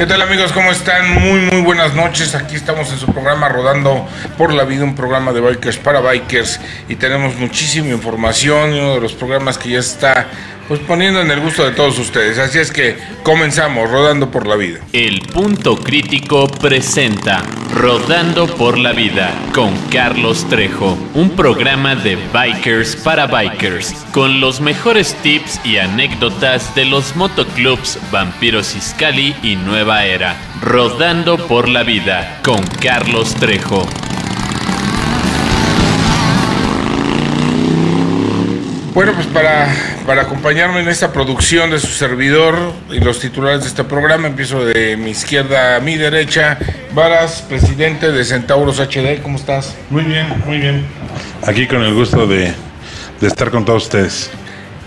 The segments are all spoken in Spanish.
¿Qué tal amigos? ¿Cómo están? Muy muy buenas noches. Aquí estamos en su programa Rodando por la Vida, un programa de bikers para bikers y tenemos muchísima información, uno de los programas que ya está pues poniendo en el gusto de todos ustedes. Así es que comenzamos Rodando por la Vida. El punto crítico presenta Rodando por la Vida con Carlos Trejo, un programa de bikers para bikers, con los mejores tips y anécdotas de los motoclubs Vampiros Iscali y Nueva Era. Rodando por la Vida con Carlos Trejo. Bueno, pues para, para acompañarme en esta producción de su servidor y los titulares de este programa, empiezo de mi izquierda a mi derecha. Varas, presidente de Centauros HD, ¿cómo estás? Muy bien, muy bien. Aquí con el gusto de, de estar con todos ustedes.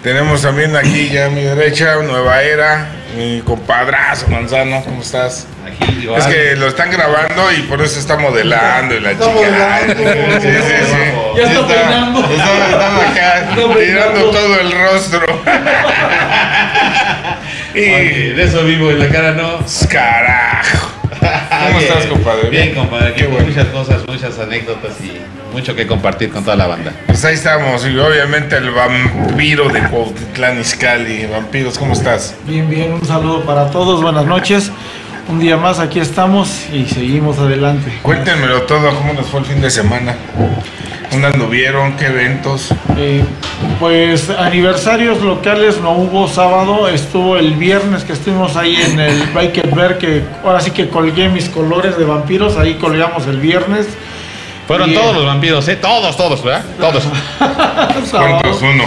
Tenemos también aquí ya a mi derecha, Nueva Era, mi compadrazo Manzano, ¿cómo estás? Aquí. Es que lo están grabando y por eso está modelando y la chica. Sí, sí, sí. Ya está peinando. Está, está acá Está tirando todo el rostro. y Oye, de eso vivo en la cara no. carajo. ¿Cómo Bien. estás, compadre? Bien, compadre. Aquí Qué bueno. muchas cosas, muchas anécdotas y mucho que compartir con toda la banda. Pues ahí estamos, y obviamente el vampiro de Cuautitlán Izcalli. Vampiros, ¿cómo estás? Bien, bien, un saludo para todos, buenas noches. Un día más aquí estamos y seguimos adelante. Cuéntenmelo todo, ¿cómo nos fue el fin de semana? ¿Dónde anduvieron? ¿Qué eventos? Eh, pues aniversarios locales no hubo sábado, estuvo el viernes que estuvimos ahí en el Biker Bear, que ahora sí que colgué mis colores de vampiros, ahí colgamos el viernes. Fueron Bien. todos los vampiros, ¿eh? Todos, todos, ¿verdad? Todos. ¿Cuántos? Uno.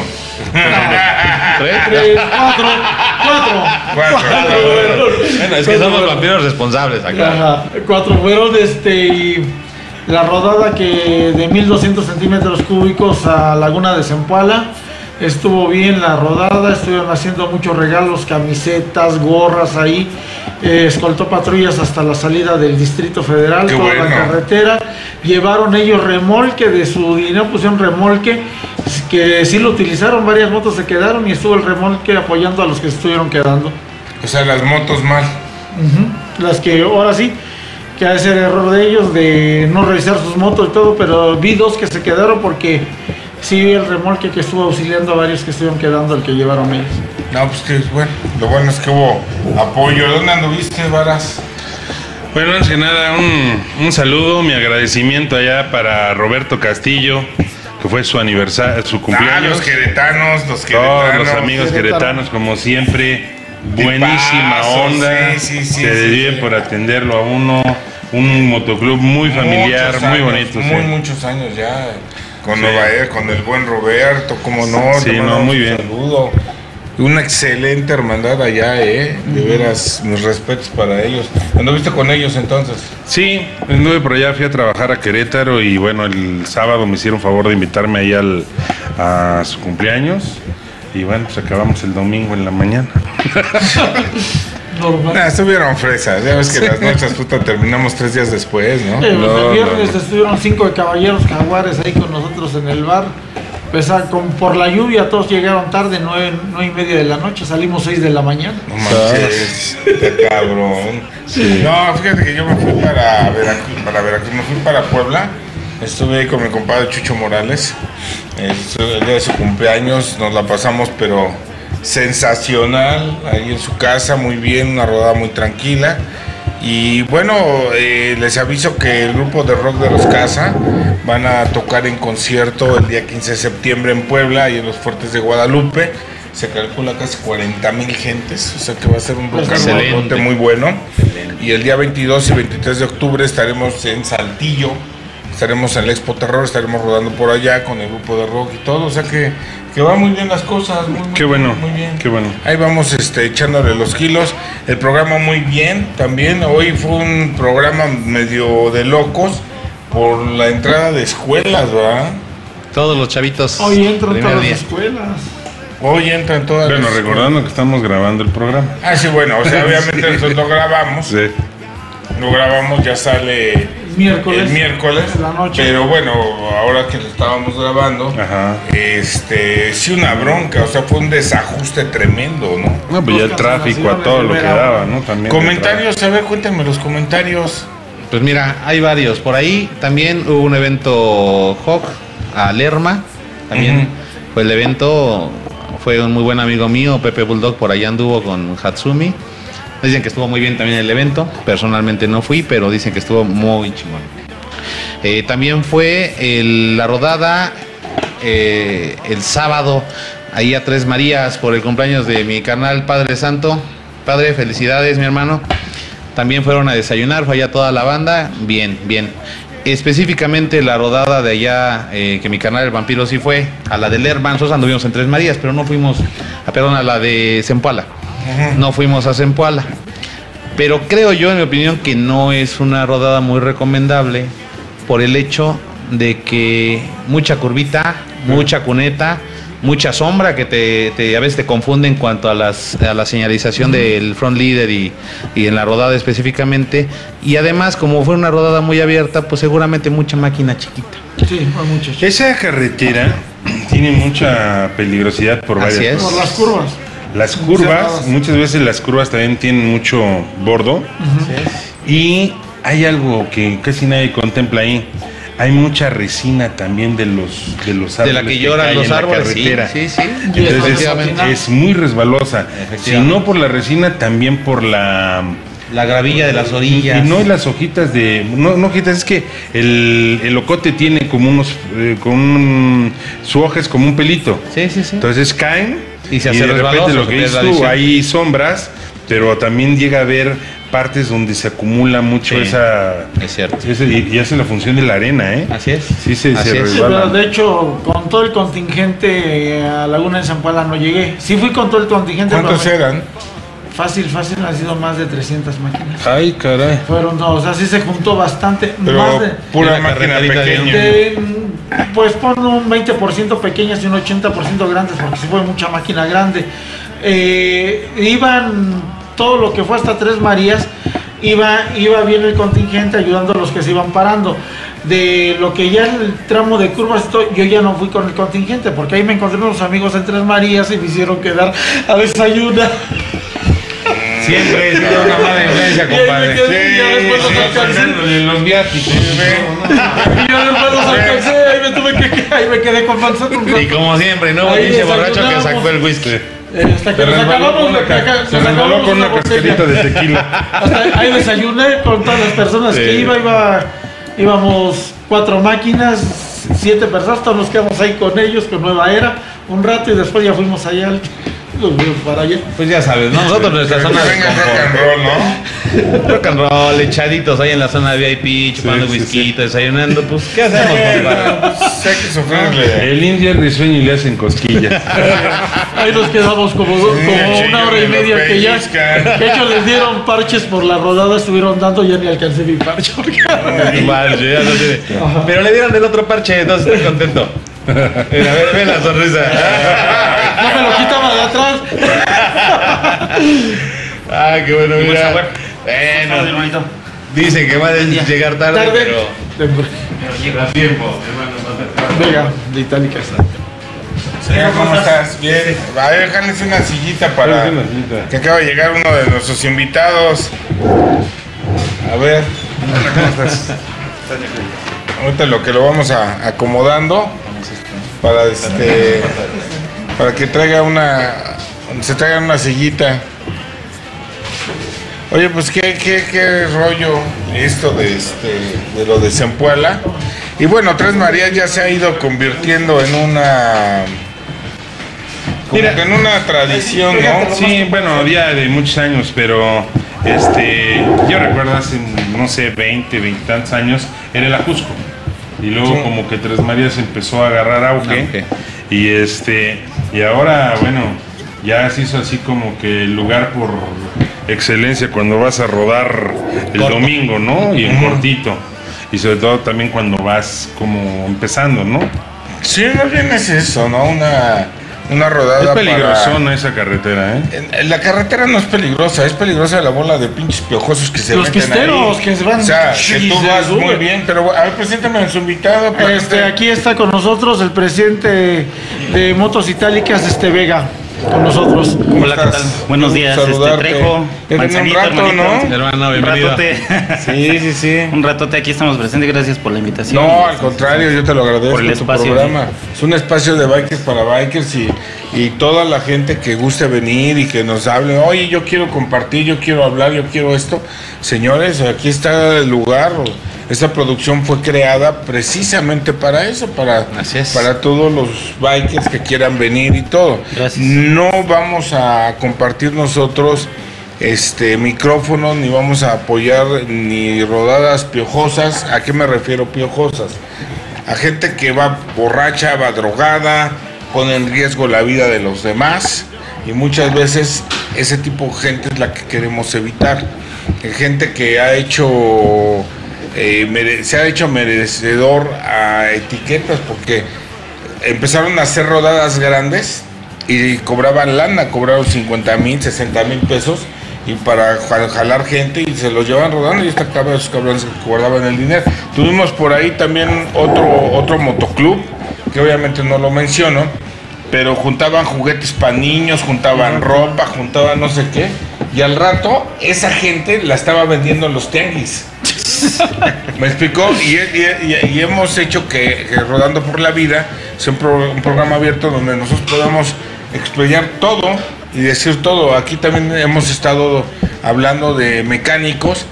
¿Tres? Tres, cuatro, cuatro. Cuatro. Bueno, es que somos vampiros responsables acá. Ajá, cuatro fueron este y la rodada que de 1200 centímetros cúbicos a Laguna de Zempoala estuvo bien la rodada, estuvieron haciendo muchos regalos, camisetas, gorras ahí, eh, escoltó patrullas hasta la salida del Distrito Federal, Qué toda la carretera, llevaron ellos remolque de su dinero, pusieron remolque que sí lo utilizaron, varias motos se quedaron y estuvo el remolque apoyando a los que se estuvieron quedando. O sea, las motos mal. Las que ahora sí, que ha de ser error de ellos de no revisar sus motos y todo, pero vi dos que se quedaron porque sí vi el remolque que estuvo auxiliando a varios que estuvieron quedando el que llevaron ellos. No, pues que bueno. Lo bueno es que hubo apoyo. ¿Dónde anduviste, Varas? Bueno, antes que nada, un, un saludo, mi agradecimiento allá para Roberto Castillo, que fue su aniversario, su Ah, cumpleaños. los queretanos, los Todos queretanos. los amigos queretanos, como siempre, buenísima onda. sí, sí, sí, se sí, viven sí. por atenderlo a uno. Un motoclub muy familiar, muy bonito. Muy, sí. muchos años ya. Con Sí. Nueva Era, con el buen Roberto, como no. Sí, no, muy un bien. Saludo. Una excelente hermandad allá, ¿eh? De veras, mis respetos para ellos. ¿Anduviste con ellos entonces? Sí, anduve por allá, fui a trabajar a Querétaro y bueno, el sábado me hicieron favor de invitarme ahí al, a su cumpleaños. Y bueno, pues acabamos el domingo en la mañana. Normal. Nah, estuvieron fresas. Ya ves que las noches puta terminamos tres días después, ¿no? Pues, no, el viernes no, estuvieron cinco de caballeros jaguares ahí con nosotros en el bar. Pues, ah, con- por la lluvia todos llegaron tarde, nueve, nueve y media de la noche, salimos seis de la mañana. No manches, qué cabrón. No, fíjate que yo me fui para Veracruz, para Veracruz, me fui para Puebla. Estuve ahí con mi compadre Chucho Morales. El día de su cumpleaños nos la pasamos, pero sensacional, ahí en su casa, muy bien, una rodada muy tranquila. Y bueno, eh, les aviso que el grupo de rock de los Casa van a tocar en concierto el día 15 de septiembre en Puebla y en los fuertes de Guadalupe. Se calcula casi 40 mil gentes, o sea que va a ser un rock muy bueno. Y el día 22 y 23 de octubre estaremos en Saltillo, estaremos en el Expo Terror, estaremos rodando por allá con el grupo de rock y todo, o sea que, que va muy bien las cosas. Muy, muy Qué bueno, muy bien. qué bueno. Ahí vamos este, echándole los kilos. El programa muy bien también. Hoy fue un programa medio de locos por la entrada de escuelas, ¿verdad? Todos los chavitos. Hoy entran todas las día. escuelas. Hoy entran todas Bueno, las recordando que estamos grabando el programa. Ah, sí, bueno, o sea, obviamente nosotros lo grabamos. Sí. Lo grabamos, ya sale miércoles. el miércoles. En la noche. Pero bueno, ahora que lo estábamos grabando, Ajá. este, sí una bronca, o sea, fue un desajuste tremendo, ¿no? No, pues ya el tráfico a todo lo que daba, ¿no? También. Comentarios, a ver, cuéntenme los comentarios. Pues mira, hay varios. Por ahí también hubo un evento Hawk a Lerma. También Ujú. fue el evento. Fue un muy buen amigo mío, Pepe Bulldog, por allá anduvo con Hatsumi. Dicen que estuvo muy bien también el evento. Personalmente no fui, pero dicen que estuvo muy chingón. Eh, también fue la rodada eh, el sábado ahí a Tres Marías por el cumpleaños de mi canal Padre Santo. Padre, felicidades, mi hermano. También fueron a desayunar, fue allá toda la banda. Bien, bien. Específicamente la rodada de allá, eh, que mi canal El Vampiro sí fue, a la de Lerma, nosotros anduvimos en Tres Marías, pero no fuimos, a, perdón, a la de Zempoala. No fuimos a Zempoala. Pero creo yo, en mi opinión, que no es una rodada muy recomendable por el hecho de que mucha curvita, mucha cuneta, mucha sombra que te, te- a veces te confunde en cuanto a, las, a la señalización del front leader y, y en la rodada específicamente. Y además, como fue una rodada muy abierta, pues seguramente mucha máquina chiquita. Sí, fue mucho. Esa carretera tiene mucha peligrosidad por Así varias es. Por las curvas. Las curvas, muchas veces las curvas también tienen mucho bordo. Y hay algo que casi nadie contempla ahí. Hay mucha resina también de los de los De árboles. la que lloran caen los árboles, sí, carretera. sí, sí. Entonces efectivamente. es, es muy resbalosa. Si no por la resina, también por la La gravilla de las orillas. y no las hojitas de. No, no hojitas, es que el, el ocote tiene como unos. eh, con un- su hoja es como un pelito. Sí, sí, sí. Entonces caen. Y se hace de repente resbaloso, lo que dices la tú, hay sombras, pero también llega a haber partes donde se acumula mucho Sí. esa. Es cierto. y, y hace la función de la arena, ¿eh? Así es. Sí, se, Así se es. Sí, pero de hecho, con todo el contingente a Laguna de San Paula no llegué. Sí fui con todo el contingente. ¿Cuántos pero eran? Fácil, fácil, han sido más de 300 máquinas. Ay, caray. Fueron dos, o sea, sí se juntó bastante. Pero más de, pura de máquina pequeña. de, pues pon un 20% pequeñas y un 80% grandes, porque sí fue mucha máquina grande. Eh, iban todo lo que fue hasta Tres Marías, iba, iba bien el contingente ayudando a los que se iban parando. De lo que ya el tramo de curvas, yo ya no fui con el contingente, porque ahí me encontré unos amigos en Tres Marías y me hicieron quedar a desayunar. Siempre he sido una mala influencia, Y ahí me compadre. quedé, y ya después los alcancé. los viáticos. Y yo después los alcancé, ahí me tuve que, ahí me quedé con con Y como siempre, ¿no? Un pinche borracho que sacó el whisky. Eh, hasta que Se nos acabamos una cagar, se resbaló con una cascarita de tequila. Hasta ahí desayuné con todas las personas que iba, iba, íbamos cuatro máquinas, siete personas, todos nos quedamos ahí con ellos, con Nueva Era, un rato y después ya fuimos allá al- para allá. Pues ya sabes, ¿no? nosotros en nuestra zona de venga rock and confort. roll, ¿no? Rock and roll, echaditos ahí en la zona de VIP, chupando sí, whisky, desayunando. Pues, ¿qué hacemos, compadre? Pues hay que sufrirle. El indio es risueño y le hacen cosquillas. Ahí nos quedamos como, como una hora y los media que ya. De hecho les dieron parches por la rodada, estuvieron dando, ya ni alcancé mi parche. porque- Parche, ya no tiene. Pero le dieron el otro parche, entonces estoy contento. Mira, ve, ve la sonrisa. No me lo quitaba de atrás. Ah, qué bueno, buen mira. Bueno, dicen que van a llegar tarde, Tarde. pero Pero llega. a tiempo, hermano. Venga, de itálica está. Señor, ¿cómo estás? Bien. A ver, déjales una sillita para que acaba de llegar uno de nuestros invitados. A ver. ¿Cómo estás? Ahorita lo que lo vamos a acomodando para este para que traiga una se traiga una sillita. Oye, pues qué, qué, qué rollo esto de este de lo de Zempuala. Y bueno, Tres Marías ya se ha ido convirtiendo en una como Mira. que en una tradición, ¿no? Sí, bueno, ya de muchos años, pero este, yo recuerdo hace, no sé, 20, 20 tantos años, era el Ajusco. Y luego Sí. como que Tres Marías empezó a agarrar auge. Auge. Y este, y ahora, bueno, ya se hizo así como que el lugar por excelencia cuando vas a rodar el Corto. domingo, ¿no? Y en cortito. Y sobre todo también cuando vas como empezando, ¿no? Sí, más bien es eso, ¿no? Una, una rodada. Es para- peligrosona esa carretera, ¿eh? La carretera no es peligrosa, es peligrosa la bola de pinches piojosos que se Los meten pisteros ahí. que se van- O sea, que tú vas muy bien, pero a ver, preséntame a su invitado. para Este, te- aquí está con nosotros el presidente de Motos Itálicas, este Vega, con nosotros. ¿Cómo Hola, ¿qué tal? Buenos días, este. Trejo, un rato, hermanito. ¿no? Hermano, Un bienvenido. ratote. Sí, sí, sí. Un ratote aquí estamos presentes, gracias por la invitación. No, al contrario, yo te lo agradezco Por el tu espacio. programa. Es un espacio de bikers para bikers y, y toda la gente que guste venir y que nos hable, oye, yo quiero compartir, yo quiero hablar, yo quiero esto. Señores, aquí está el lugar. Esta producción fue creada precisamente para eso, para, para todos los bikers que quieran venir y todo. Gracias. No vamos a compartir nosotros este micrófonos ni vamos a apoyar ni rodadas piojosas. ¿A qué me refiero piojosas? A gente que va borracha, va drogada, pone en riesgo la vida de los demás y muchas veces ese tipo de gente es la que queremos evitar. Gente que ha hecho eh, mere- se ha hecho merecedor a etiquetas porque empezaron a hacer rodadas grandes y cobraban lana, cobraron 50 mil, 60 mil pesos y para jal- jalar gente y se los llevan rodando y esta esos cabrones que guardaban el dinero. Tuvimos por ahí también otro, otro motoclub, que obviamente no lo menciono, pero juntaban juguetes para niños, juntaban ropa, juntaban no sé qué, y al rato esa gente la estaba vendiendo en los tianguis. ¿Me explicó? Y, hemos hecho que, Rodando por la Vida sea un, pro- un programa abierto donde nosotros podamos explayar todo y decir todo. Aquí también hemos estado hablando de mecánicos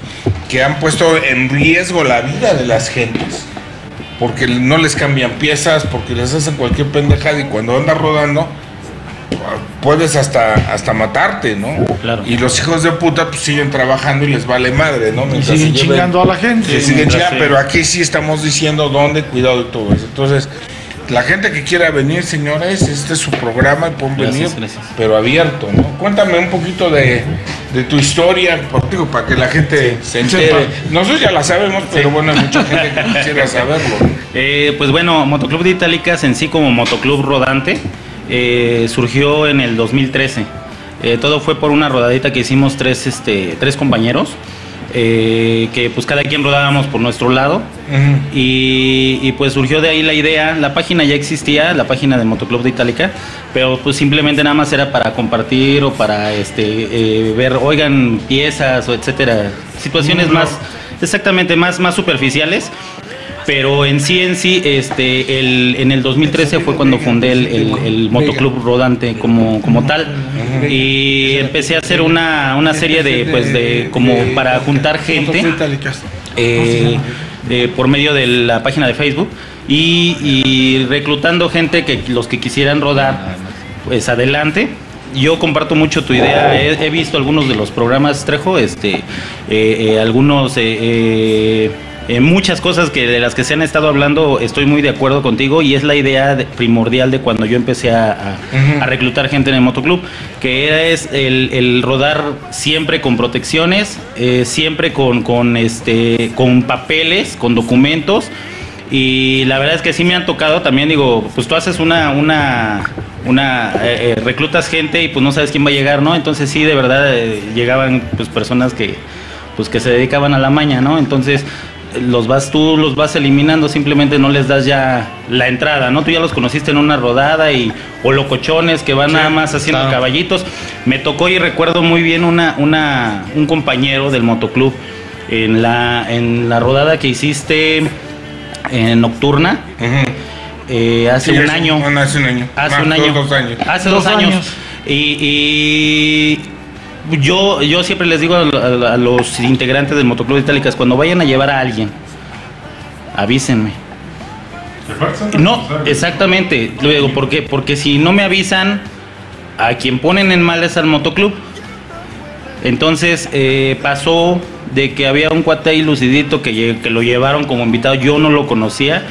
que han puesto en riesgo la vida de las gentes. Porque no les cambian piezas, porque les hacen cualquier pendejada y cuando andas rodando puedes hasta hasta matarte, ¿no? Claro. Y los hijos de puta pues siguen trabajando y les vale madre, ¿no? Y siguen se lleven- chingando a la gente. que siguen mientras chingando, sí. pero aquí sí estamos diciendo dónde, cuidado y todo eso. Entonces, la gente que quiera venir, señores, este es su programa y pueden Gracias, venir, gracias. pero abierto, ¿no? Cuéntame un poquito de, de tu historia, por- digo, para que la gente se entere. sepa. Nosotros ya la sabemos, pero bueno, hay mucha gente que quisiera saberlo. Eh, pues bueno, Motoclub de Itálicas en sí como motoclub rodante eh, surgió en el 2013. Eh, todo fue por una rodadita que hicimos tres, este, tres compañeros, eh, que pues cada quien rodábamos por nuestro lado. Y, y, pues surgió de ahí la idea, la página ya existía, la página de Motoclub de Itálica, pero pues simplemente nada más era para compartir o para este eh, ver, oigan, piezas o etcétera, situaciones más, exactamente, más, más superficiales. Pero en sí, en sí, este, el, en el 2013 fue cuando fundé el, el, el motoclub rodante como, como tal. Y empecé a hacer una, una serie de, pues, de, como para juntar gente eh, eh, por medio de la página de Facebook. Y, reclutando gente que los que quisieran rodar pues adelante. Yo comparto mucho tu idea. He, visto algunos de los programas Trejo este eh, eh, algunos eh, eh, muchas cosas que de las que se han estado hablando estoy muy de acuerdo contigo y es la idea de- primordial de cuando yo empecé a, a- Ujú. a reclutar gente en el motoclub, que era es el, el rodar siempre con protecciones, eh, siempre con, con, este, con papeles, con documentos. Y la verdad es que sí me han tocado también, digo, pues tú haces una, una, una eh, eh, reclutas gente y pues no sabes quién va a llegar, ¿no? Entonces sí, de verdad eh, llegaban pues personas que, pues que se dedicaban a la maña, ¿no? Entonces los vas tú los vas eliminando simplemente no les das ya la entrada no tú ya los conociste en una rodada y o locochones que van nada más haciendo claro. caballitos me tocó y recuerdo muy bien una una un compañero del motoclub en la en la rodada que hiciste en nocturna Ujú. eh, hace Sí, un hace- año bueno, hace un año. Hace un dos- año. dos años. Hace dos, Dos años. años. Y, y yo, yo siempre les digo a, a- a los integrantes del Motoclub de Itálicas, cuando vayan a llevar a alguien, avísenme. No, exactamente. Luego, ¿por qué? Porque si no me avisan, a quien ponen en mal es al motoclub. Entonces eh, pasó de que había un cuate ahí lucidito que, que lo llevaron como invitado, yo no lo conocía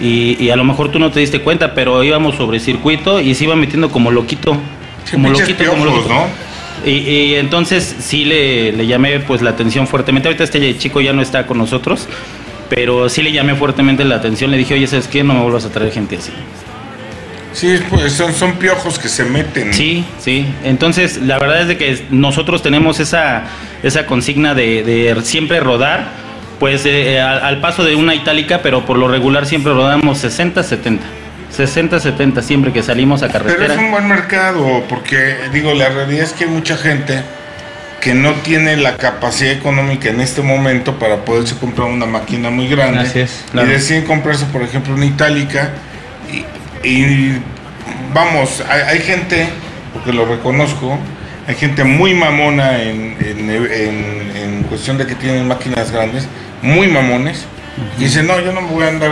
y, y a lo mejor tú no te diste cuenta, pero íbamos sobre circuito y se iba metiendo como loquito. Sí, como loquito, como piojos, loquito. ¿no? Y, y entonces sí le, le llamé pues la atención fuertemente. Ahorita este chico ya no está con nosotros, pero sí le llamé fuertemente la atención. Le dije, oye, ¿sabes qué? No me vuelvas a traer gente así. Sí, pues son, son piojos que se meten. Sí, sí. Entonces, la verdad es de que nosotros tenemos esa, esa consigna de, de siempre rodar, pues eh, al, al paso de una itálica, pero por lo regular siempre rodamos 60, 70. 60, 70 siempre que salimos a Pero carretera. es un buen mercado, porque digo, la realidad es que hay mucha gente que no tiene la capacidad económica en este momento para poderse comprar una máquina muy grande. Así es, claro. Y deciden comprarse, por ejemplo, una itálica. Y, y, vamos, hay, hay gente, porque lo reconozco, hay gente muy mamona en, en- en- en cuestión de que tienen máquinas grandes, muy mamones. Y dicen, no, yo no me voy a andar...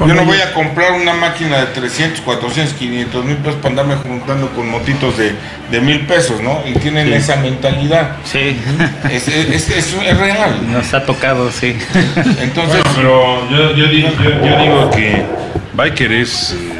Con yo no ellos. voy a comprar una máquina de 300, 400, 500 mil pesos para andarme juntando con motitos de, de mil pesos, ¿no? Y tienen Sí. esa mentalidad. Sí, Es, es, es- es- es real. nos ha tocado, sí. Entonces, Bueno, pero yo, yo, digo, yo- yo digo que biker es eh,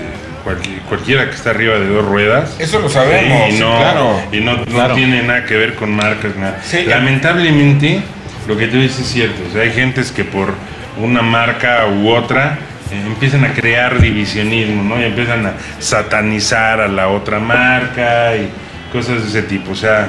cualqui- cualquiera que está arriba de dos ruedas. eso lo sabemos. y no, claro. y no, no Claro. tiene nada que ver con marcas, nada. Sí. Lamentablemente, lo que tú dices es cierto. O sea, hay gentes que por una marca u otra empiezan a crear divisionismo, ¿no? Y empiezan a satanizar a la otra marca y cosas de ese tipo. O sea,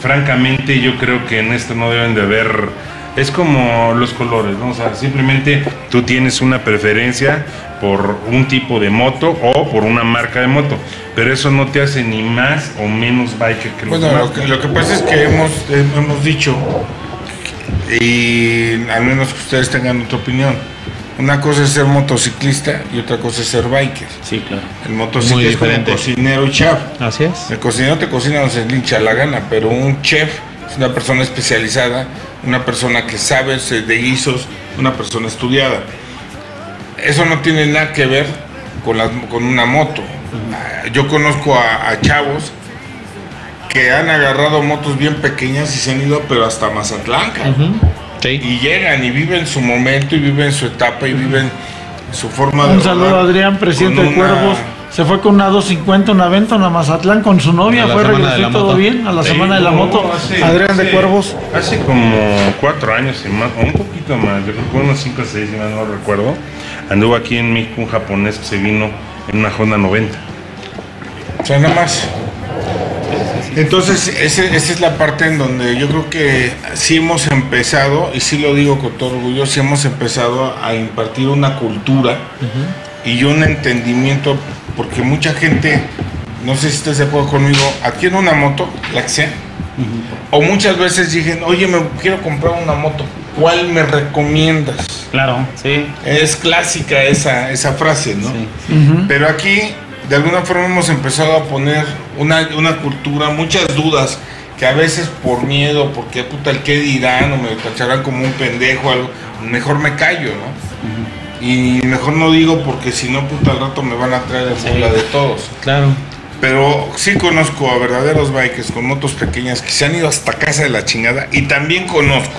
francamente yo creo que en esto no deben de haber es como los colores, ¿no? O sea, simplemente tú tienes una preferencia por un tipo de moto o por una marca de moto, pero eso no te hace ni más o menos biker que los Bueno, demás. lo que, lo que pasa es que hemos, eh, hemos dicho, y al menos que ustedes tengan otra opinión, una cosa es ser motociclista y otra cosa es ser biker. Sí, claro. El motociclista es como diferente. cocinero y chef. Así es. El cocinero te cocina donde se le hincha la gana, pero un chef es una persona especializada, una persona que sabe de guisos, una persona estudiada. Eso no tiene nada que ver con, las- con una moto. Yo conozco a, a chavos que han agarrado motos bien pequeñas y se han ido, pero hasta Mazatlán. Sí. Y llegan y viven su momento y viven su etapa y viven su forma de Un saludo a Adrián, presidente de una- Cuervos. Se fue con una 250, una venta, una Mazatlán con su novia. Fue, regresó todo moto. bien a la Sí, semana de la moto. hace- Adrián de Cuervos. Hace como cuatro años, y más, o un poquito más, yo creo que unos cinco o seis, si no recuerdo, anduvo aquí en México un japonés que se vino en una Honda 90. O sea, nada más. Entonces, ese- esa es la parte en donde yo creo que sí hemos empezado, y sí lo digo con todo orgullo, sí hemos empezado a impartir una cultura y un entendimiento, porque mucha gente, no sé si estás de acuerdo conmigo, adquiere una moto, la que sea, o muchas veces dicen, oye, me quiero comprar una moto, ¿cuál me recomiendas? Claro, sí. Es clásica esa, esa frase, ¿no? Sí. Ujú. Pero aquí, de alguna forma, hemos empezado a poner una, una cultura, muchas dudas, que a veces por miedo, porque puta, el qué dirán, o me tacharán como un pendejo, algo, mejor me callo, ¿no? Y mejor no digo porque si no, puta, al rato me van a traer el bola de todos. Claro. Pero sí conozco a verdaderos bikers con motos pequeñas que se han ido hasta casa de la chingada. Y también conozco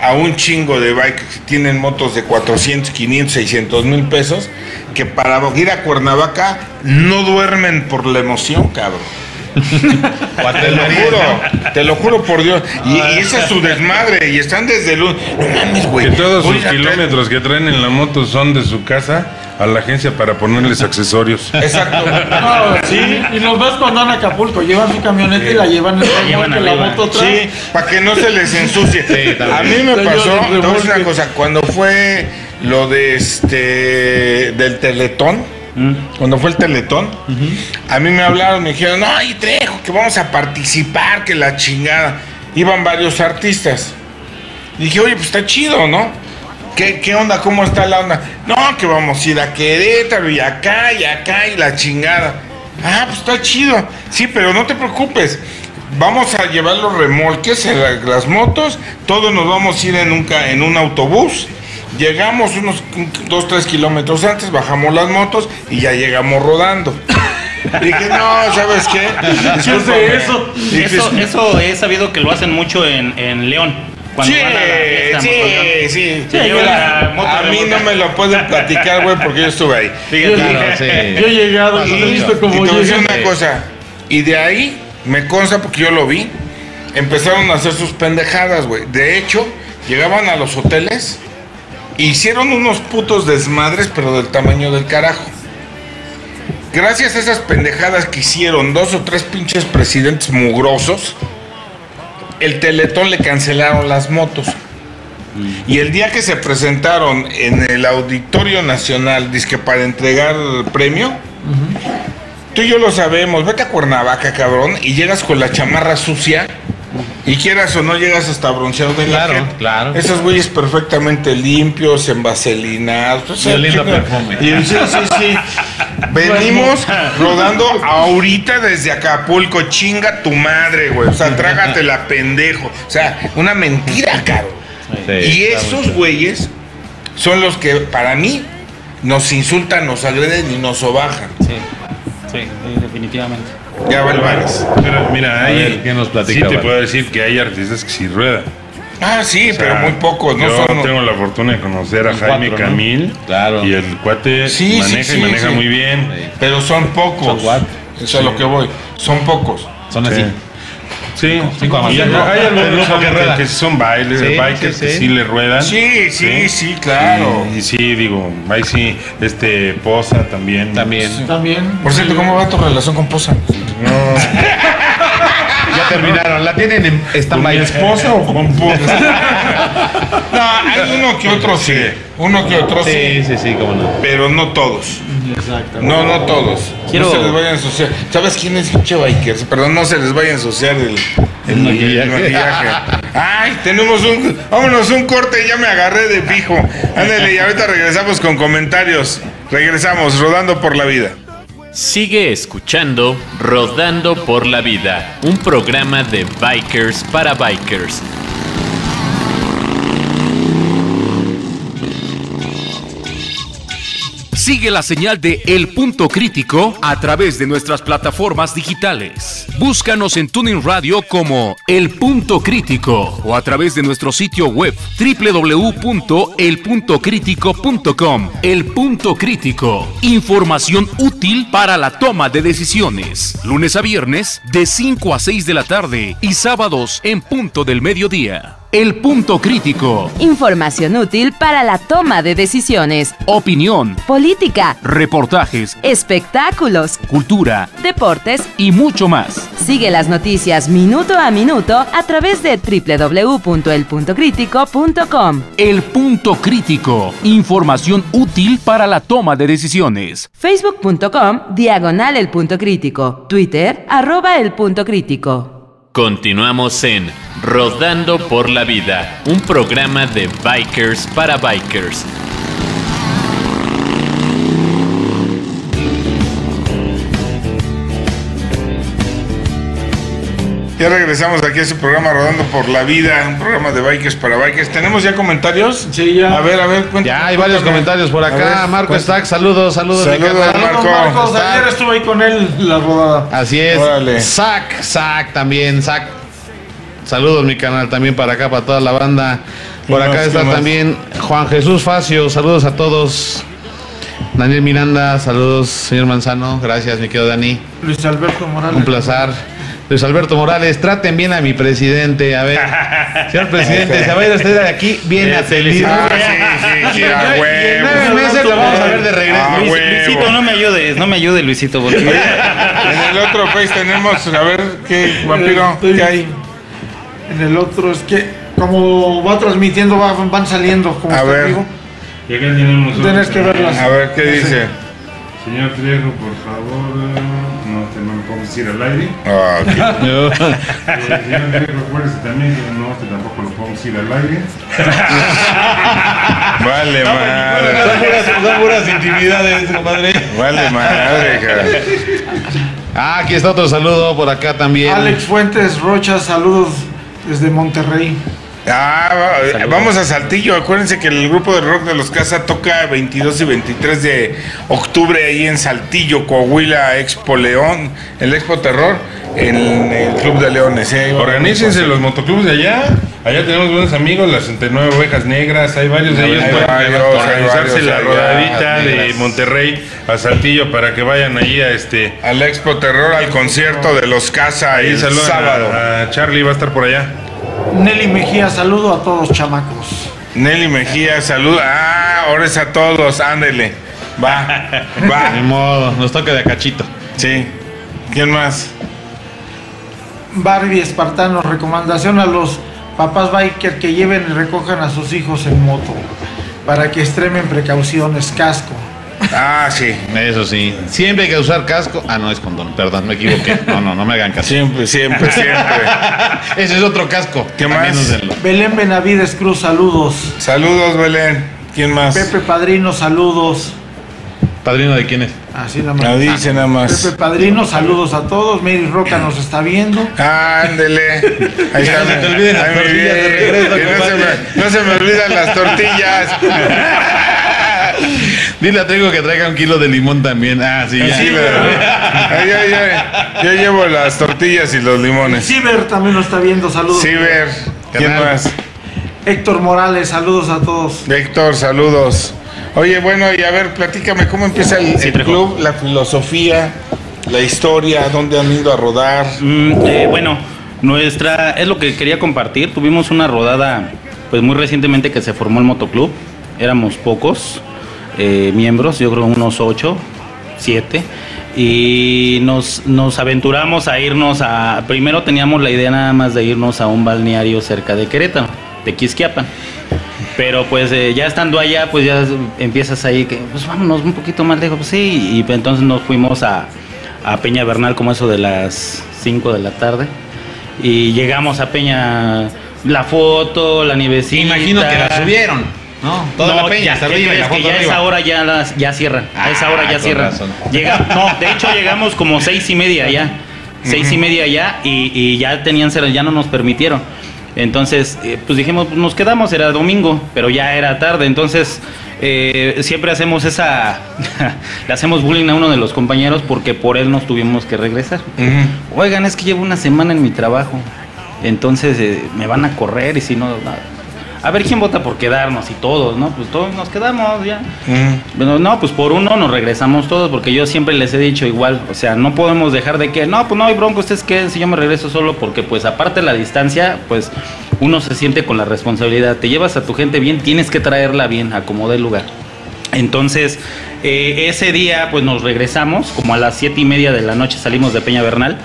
a un chingo de bikers que tienen motos de 400, 500, 600 mil pesos que para ir a Cuernavaca no duermen por la emoción, cabrón. Te lo juro, te lo juro por Dios. Y, y ese es su desmadre. Y están desde el. No mames, güey. Que todos sus kilómetros que traen en la moto son de su casa a la agencia para ponerles accesorios. Exacto. No, sí, y los ves cuando van a Acapulco, llevan su camioneta y la llevan en el llevan la moto atrás. Sí, para que no se les ensucie. a mí me pasó, decir una cosa, cuando fue lo de este del Teletón, Mm. cuando fue el Teletón, a mí me hablaron, me dijeron, ay Trejo, que vamos a participar, que la chingada. Iban varios artistas. Dije, oye, pues está chido, ¿no? ¿Qué, ¿Qué onda? ¿Cómo está la onda? No, que vamos a ir a Querétaro y acá y acá y la chingada. Ah, pues está chido. Sí, pero no te preocupes. Vamos a llevar los remolques, las motos, todos nos vamos a ir en un, en un autobús. Llegamos unos 2, 3 kilómetros antes, bajamos las motos y ya llegamos rodando. Dije, no, ¿sabes qué? Discúlpame. eso? Eso, eso he sabido que lo hacen mucho en, en León. Cuando Sí, van a la fiesta sí, sí. Se lleva la moto a mí no me lo pueden platicar, güey, porque yo estuve ahí. Fíjate. Claro, sí. Yo he llegado, Y, yo he visto y como te voy a decir llegan. una cosa. Y de ahí, me consta porque yo lo vi, empezaron a hacer sus pendejadas, güey. De hecho, llegaban a los hoteles, hicieron unos putos desmadres, pero del tamaño del carajo. gracias a esas pendejadas que hicieron dos o tres pinches presidentes mugrosos, el Teletón le cancelaron las motos. Y el día que se presentaron en el Auditorio Nacional, disque para entregar el premio, tú y yo lo sabemos, vete a Cuernavaca, cabrón, y llegas con la chamarra sucia. Y quieras o no llegas hasta bronceado de la Claro, gente. claro. Esos güeyes perfectamente limpios, envaselinados. sea, Y chinga- perfume. y sí, sí, sí. Venimos rodando ahorita desde Acapulco. Chinga tu madre, güey. O sea, trágatela, pendejo. O sea, una mentira, caro. Sí, y esos güeyes son los que, para mí, nos insultan, nos agreden y nos sobajan. Sí, sí, sí, definitivamente. Ya va el Vares. Pero mira, A hay, ver, ¿qué nos platica, sí te puedo decir que hay artistas que sí ruedan. Ah, sí, O sea, pero muy pocos. No yo son. tengo la fortuna de conocer a Jaime cuatro, ¿no? Camil. Claro. Y el cuate Sí, maneja sí, y maneja sí. muy bien. Sí. Pero son pocos. Son cuatro. Eso es a lo que voy. Son pocos. Son así. Sí, como cinco. hay algunos que, que son bailes, Sí, bikers sí, que sí. sí le ruedan. Sí, sí, sí, claro. Y, sí, digo, ahí sí, este Poza también. También. También. Por cierto, ¿cómo va tu relación con Poza? Ya terminaron. La tienen en ¿Con mi stand-by. esposa o con? No, hay uno que otro sí. Uno que otro sí. Sí, sí, sí, cómo no. Pero no todos. Exacto. No, no todos. Quiero- No se les vaya a ensuciar. ¿Sabes quién es pinche bikers? Perdón, no se les vaya a ensuciar el, el maquillaje. el maquillaje. Ay, tenemos un. Vámonos, un corte, ya me agarré de pijo. Ándale, y ahorita regresamos con comentarios. Regresamos, rodando por la vida. Sigue escuchando Rodando por la Vida, un programa de bikers para bikers. Sigue la señal de El Punto Crítico a través de nuestras plataformas digitales. Búscanos en Tuning Radio como El Punto Crítico o a través de nuestro sitio web www.elpuntocrítico.com. El Punto Crítico. Información útil para la toma de decisiones. Lunes a viernes de 5 a 6 de la tarde y sábados en punto del mediodía. El Punto Crítico. Información útil para la toma de decisiones. Opinión, Política, reportajes, espectáculos, cultura deportes. y mucho más. Sigue las noticias minuto a minuto a través de www.elpuntocrítico.com. El punto crítico. Información útil para la toma de decisiones. Facebook.com diagonal el punto crítico. Twitter arroba el punto crítico. Continuamos en Rodando por la Vida, un programa de bikers para bikers. Ya regresamos aquí a su programa Rodando por la Vida, un programa de bikers para bikers. ¿Tenemos ya comentarios? Sí, ya. A ver, a ver, cuéntame. Ya hay varios cuéntame. comentarios por acá. ver, Marco cuéntame. Stack, saludos, saludos. mi Saludos, carnal. Marco. Marcos, ayer estuve ahí con él en la rodada. Así es. Órale. Zac, Zac también, Zac. Saludos mi canal también para acá, para toda la banda. Por ¿Qué acá más, está también Juan Jesús Facio, saludos a todos. Daniel Miranda, saludos, señor Manzano, gracias, mi querido Dani. Luis Alberto Morales. Un placer. Luis Alberto Morales, traten bien a mi presidente. A ver, señor presidente, se va a ir usted de aquí bien atendido. Ah, sí, sí, sí, a Y en huevo. nueve meses lo vamos a ver de regreso. Ah, Luis- huevo. Luisito, no me ayudes, no me ayude, Luisito, porque En el otro face tenemos, a ver, ¿qué, vampiro? ¿Qué hay? En el otro es que como va transmitiendo va- van saliendo como A ver. vivo. Y acá tenemos Tienes que verlas. A ver, ¿qué dice? Señor Trejo, por favor, no no pongas decir al aire. Ah, ok. Eh, señor Trejo, acuérdese también que no, que tampoco lo podemos ir al aire. Vale, madre. Son puras, son puras intimidades, compadre. Vale, madre, cara. Ah, aquí está otro saludo por acá también. Alex Fuentes Rocha, saludos desde Monterrey. Ah, va- vamos a Saltillo. Acuérdense que el grupo de rock de los Casa toca 22 y 23 de octubre ahí en Saltillo, Coahuila, Expo León, el Expo Terror, en el Club de Leones. ¿eh? Organícense los motoclubs de allá. Allá tenemos buenos amigos, las 69 ovejas negras. Hay varios de Hay ellos. varios, hay organizarse varios la allá, rodadita de. Monterrey a Saltillo para que vayan allí a este. al Expo Terror, al concierto de los Casa Ahí el sábado. a, a Charlie, va a estar por allá. Nelly Mejía, saludo a todos chamacos. Nelly Mejía, salud. Ah, ahora es a todos, ándele. Va, Ni va. modo, nos toca de cachito. Sí. ¿Quién más? Barbie Espartano, recomendación a los papás biker que lleven y recojan a sus hijos en moto para que extremen precauciones, casco. Ah, sí. Eso sí. Siempre hay que usar casco. Ah, no, es condón. Perdón, me equivoqué. No, no, no me hagan caso. Siempre, siempre, siempre. Ese es otro casco. ¿Qué También más? úsenlo. Belén Benavides Cruz, saludos. Saludos, Belén. ¿Quién más? Pepe Padrino, saludos. ¿Padrino de quién es? Así nada más. No dice nada más. Pepe Padrino, saludos a todos. Mary Roca nos está viendo. Ándele. Ahí Que no se te olviden las tortillas de bien. regreso, Que no se, compadre. me, no se me olvidan las tortillas. Dile a Trigo que traiga un kilo de limón también. Ah, sí, ya. Sí, ay. Yo llevo las tortillas y los limones. Ciber también nos está viendo, saludos. Ciber. ¿Quién Canal. más? Héctor Morales, saludos a todos. Héctor, saludos. Oye, bueno, y a ver, platícame cómo empieza el, Sí, el club, la filosofía, la historia, dónde han ido a rodar. Mm, eh, bueno, nuestra es lo que quería compartir. Tuvimos una rodada, pues muy recientemente que se formó el motoclub. Éramos pocos eh, miembros, yo creo unos ocho, siete. Y nos, nos aventuramos a irnos a. Primero teníamos la idea nada más de irnos a un balneario cerca de Querétaro, de Quisquiapan. Pero pues eh, ya estando allá, pues ya empiezas ahí que, pues vámonos un poquito más lejos, pues sí. Y pues, entonces nos fuimos a, a Peña Bernal como eso de las 5 de la tarde. Y llegamos a Peña, la foto, la nievecita. Imagino que la subieron, ¿no? Toda No, la peña ya, hasta ¿qué arriba y la que ya arriba. esa hora ya, las, ya cierran. a esa hora Ah, ya con cierran. razón. Llega, no, de hecho llegamos como seis y media ya. Seis y media ya y, y ya tenían cerrado, ya no nos permitieron. Entonces, eh, pues dijimos, pues nos quedamos, era domingo, pero ya era tarde. Entonces, eh, siempre hacemos esa. le hacemos bullying a uno de los compañeros porque por él nos tuvimos que regresar. Oigan, es que llevo una semana en mi trabajo. Entonces eh, me van a correr y si no. no. A ver quién vota por quedarnos y todos, ¿no? Pues todos nos quedamos ya. Bueno, no, pues por uno nos regresamos todos, porque yo siempre les he dicho igual, o sea, no podemos dejar de que, no, pues no hay bronco, ustedes queden si yo me regreso solo, porque pues aparte de la distancia, pues uno se siente con la responsabilidad. Te llevas a tu gente bien, tienes que traerla bien, a como dé lugar. Entonces, eh, ese día, pues nos regresamos, como a las siete y media de la noche salimos de Peña Bernal,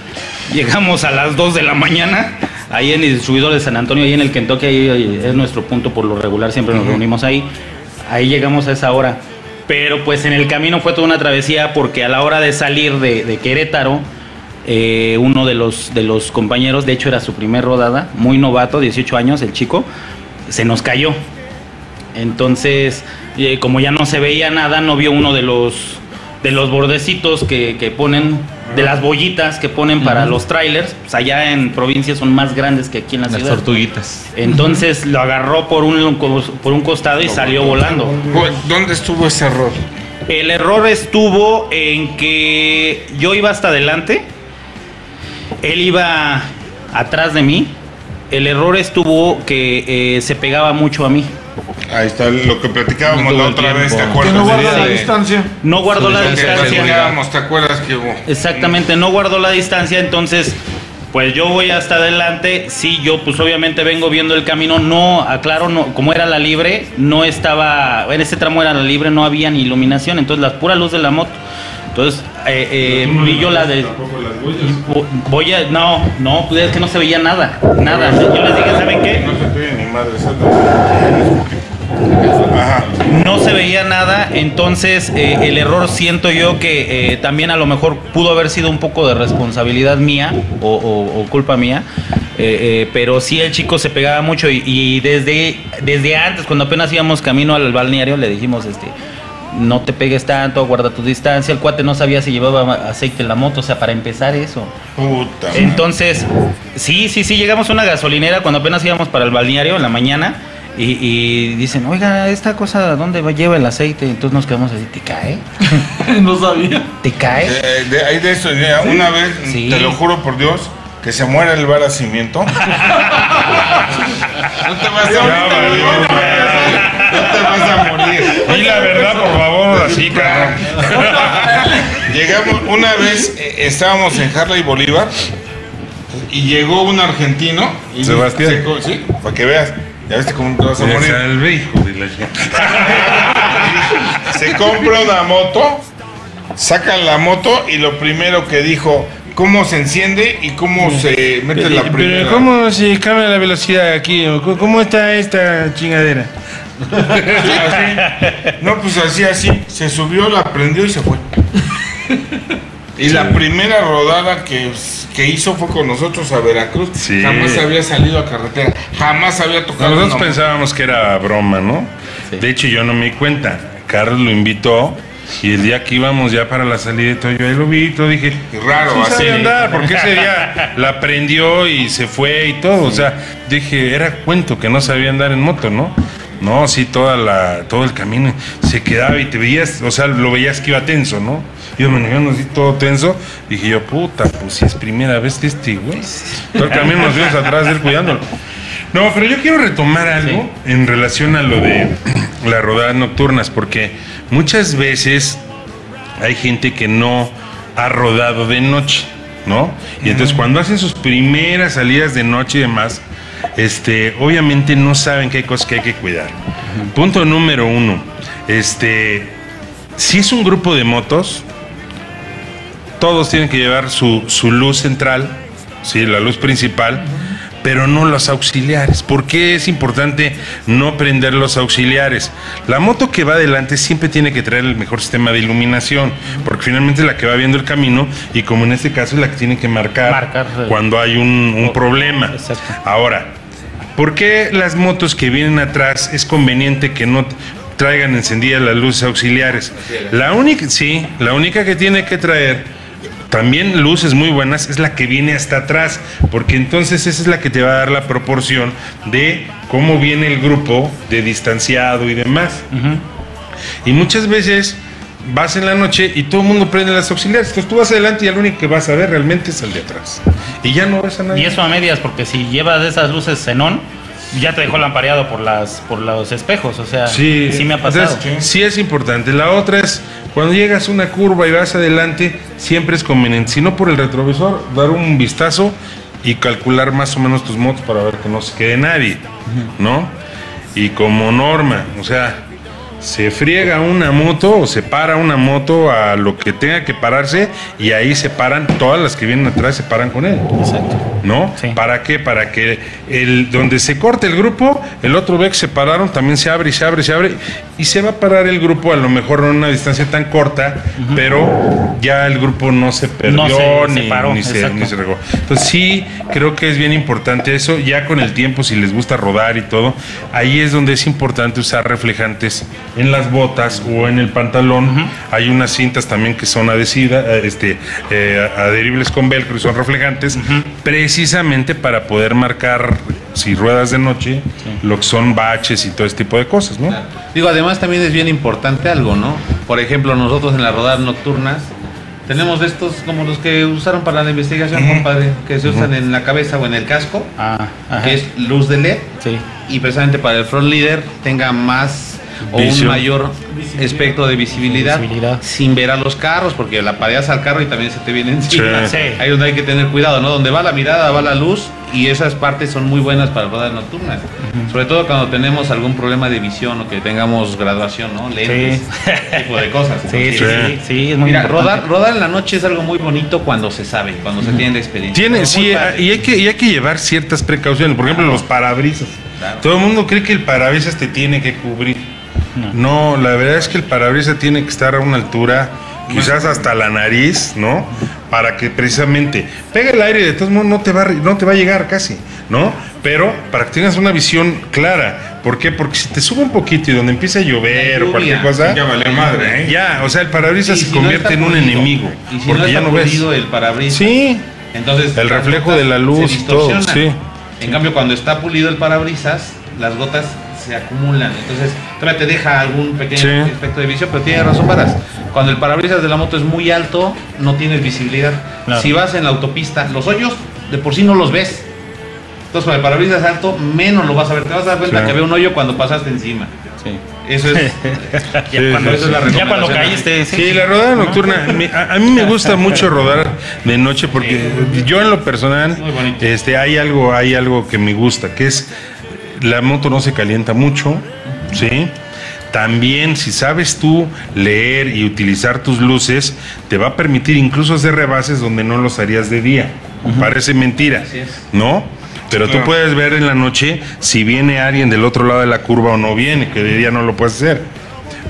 llegamos a las 2 de la mañana, ahí en el subidor de San Antonio, ahí en el Kentucky, ahí, es nuestro punto por lo regular, siempre nos reunimos ahí, ahí llegamos a esa hora. Pero pues en el camino fue toda una travesía porque a la hora de salir de, de Querétaro, eh, uno de los, de los compañeros, de hecho era su primer rodada, muy novato, 18 años, el chico, se nos cayó. Entonces, eh, como ya no se veía nada, no vio uno de los de los bordecitos que, que ponen, de las bollitas que ponen para los trailers. Pues allá en provincia son más grandes que aquí en la Las ciudad. tortuguitas. Entonces lo agarró por un, por un costado y salió volando. ¿Dónde estuvo ese error? El error estuvo en que yo iba hasta adelante, él iba atrás de mí. El error estuvo que eh, se pegaba mucho a mí. Ahí está lo que platicábamos No la otra vez, ¿te acuerdas? Que no guarda la distancia. No guardó la distancia. ¿te acuerdas que hubo? Exactamente, no guardó la distancia, entonces pues yo voy hasta adelante, sí, yo pues obviamente vengo viendo el camino, no, aclaro, no, como era la libre, no estaba, en ese tramo era la libre, no había ni iluminación, entonces la pura luz de la moto, entonces eh, eh, vi yo la de... Vo- Voy a, no, no, pues es que no se veía nada, nada, yo les dije, ¿saben qué? No se pide ni madre, Ajá. No se veía nada, entonces eh, el error siento yo que eh, también a lo mejor pudo haber sido un poco de responsabilidad mía o, o- o culpa mía, eh, pero sí el chico se pegaba mucho y, y desde, desde antes, cuando apenas íbamos camino al balneario, le dijimos, este, no te pegues tanto, guarda tu distancia, el cuate no sabía si llevaba aceite en la moto, o sea, para empezar eso. Puta. Entonces, sí, sí, sí, llegamos a una gasolinera cuando apenas íbamos para el balneario en la mañana y, y dicen, oiga, ¿esta cosa dónde va, lleva el aceite? Entonces nos quedamos así, ¿te cae? no sabía. ¿Te cae? Eh, de, ahí de eso, ya, una vez, Sí. te lo juro por Dios, que se muera el baracimiento. no te vas a morir. No te vas a morir. Di la verdad, por favor, así. Llegamos, una vez eh, estábamos en Harley Bolívar y llegó un argentino. Y Sebastián. se sí, para que veas. Ya viste cómo te vas a morir. salve, hijo de la chingada. Se compra una moto, sacan la moto y lo primero que dijo, cómo se enciende y cómo se mete la primera. Pero ¿cómo se cambia la velocidad aquí? ¿Cómo- ¿Cómo está esta chingadera? Así. No, pues así, así. Se subió, la prendió y se fue. Y la primera rodada que, que hizo fue con nosotros a Veracruz. Sí. Jamás había salido a carretera. Jamás había tocado. Nosotros una pensábamos que era broma, ¿no? Sí. De hecho, yo no me di cuenta. Carlos lo invitó y el día que íbamos ya para la salida y todo, yo ahí lo vi y todo, dije, raro, sí así. sabe andar, porque ese día la prendió y se fue y todo. O sea, dije, era cuento que no sabía andar en moto, ¿no? No, sí, toda la, todo el camino se quedaba y te veías, o sea, lo veías que iba tenso, ¿no? Iba manejando así todo tenso. Dije yo, puta, pues si es primera vez que este güey. Todo el camino nos vimos atrás de él cuidándolo. No, pero yo quiero retomar algo en relación a lo de las rodadas nocturnas, porque muchas veces hay gente que no ha rodado de noche, ¿no? Y entonces cuando hacen sus primeras salidas de noche y demás, este, obviamente no saben hay cosas que hay que cuidar. Punto número uno, este, si es un grupo de motos, todos tienen que llevar su, su luz central, sí, la luz principal, pero no los auxiliares. ¿Por qué es importante no prender los auxiliares? La moto que va adelante siempre tiene que traer el mejor sistema de iluminación, porque finalmente es la que va viendo el camino y como en este caso es la que tiene que marcar, Marcar, eh. cuando hay un, un problema. Exacto. Ahora, ¿por qué las motos que vienen atrás es conveniente que no traigan encendidas las luces auxiliares? La única, sí, la única que tiene que traer también luces muy buenas es la que viene hasta atrás, porque entonces esa es la que te va a dar la proporción de cómo viene el grupo de distanciado y demás. Y muchas veces vas en la noche y todo el mundo prende las auxiliares, entonces tú vas adelante y el único que vas a ver realmente es el de atrás. Y ya no ves a nadie. Y eso a medias, porque si llevas de esas luces xenón, ya te dejó lampareado por las por los espejos, o sea, Sí, sí me ha pasado. entonces, sí es importante. La otra es cuando llegas a una curva y vas adelante, siempre es conveniente, si no por el retrovisor, dar un vistazo y calcular más o menos tus motos para ver que no se quede nadie, ¿no? Y como norma, o sea, se friega una moto o se para una moto a lo que tenga que pararse y ahí se paran todas las que vienen atrás se paran con él. Exacto. ¿No? Sí. ¿Para qué? Para que el donde se corte el grupo, el otro ve que se pararon, también se abre y se abre y se abre y se va a parar el grupo a lo mejor no en una distancia tan corta, pero ya el grupo no se perdió No se ni, separó, ni se, exacto. ni se regó. Entonces sí creo que es bien importante eso, ya con el tiempo, si les gusta rodar y todo, ahí es donde es importante usar reflejantes en las botas o en el pantalón. Hay unas cintas también que son adhesivas, eh, este, eh, adheribles con velcro y son reflejantes, precisamente para poder marcar, si ruedas de noche, lo que son baches y todo este tipo de cosas, ¿no? Digo, además también es bien importante algo, ¿no? Por ejemplo, nosotros en las rodadas nocturnas tenemos estos como los que usaron para la investigación, compadre, que se usan en la cabeza o en el casco, Ah, que es luz de LED Sí. y precisamente para el front leader tenga más o un mayor espectro de visibilidad, Visibilidad. sin ver a los carros, porque la pareas al carro y también se te viene encima. Sí. Sí. Ahí es donde hay que tener cuidado, ¿no? Donde va la mirada, va la luz y esas partes son muy buenas para rodadas nocturnas. Sobre todo cuando tenemos algún problema de visión o que tengamos graduación, ¿no? Lentes, ese tipo de cosas. Sí, sí, sí, sí, es muy Mira, rodar, rodar en la noche es algo muy bonito cuando se sabe, cuando se tiene la experiencia. Tiene, sí, padre. y hay, que, y hay que llevar ciertas precauciones. Por ejemplo, los parabrisas. Claro. Todo el mundo cree que el parabrisas te tiene que cubrir. No. la verdad es que el parabrisas tiene que estar a una altura, quizás hasta la nariz, ¿no? Para que precisamente pegue el aire y de todos modos no te va, a no te va a llegar casi, ¿no? Pero para que tengas una visión clara. ¿Por qué? Porque si te sube un poquito y donde empieza a llover o cualquier cosa, Ya vale madre, ¿eh? ya, o sea, el parabrisas se si convierte en un pulido, enemigo. Y si porque no ya está no ves. el parabrisas. Sí, Entonces, El reflejo de la luz se todo, sí. En cambio, cuando está pulido el parabrisas, las gotas se acumulan. Entonces, todavía te deja algún pequeño Sí. efecto de visión, pero tiene razón, Varas. Cuando el parabrisas de la moto es muy alto, no tienes visibilidad. Claro. Si vas en la autopista, los hoyos de por sí no los ves. Entonces, con el parabrisas alto, menos lo vas a ver. Te vas a dar cuenta Sí. que había un hoyo cuando pasaste encima. Sí. Eso es. Ya, Sí, cuando, sí, sí. ya cuando caíste, sí. Sí, la rodada nocturna, a, a mí me gusta mucho rodar de noche porque yo en lo personal, este, hay algo, hay algo que me gusta, que es la moto no se calienta mucho, sí, También si sabes tú leer y utilizar tus luces, te va a permitir incluso hacer rebases donde no los harías de día. Parece mentira, ¿no? Pero tú Claro. puedes ver en la noche si viene alguien del otro lado de la curva o no viene, que de día no lo puedes hacer.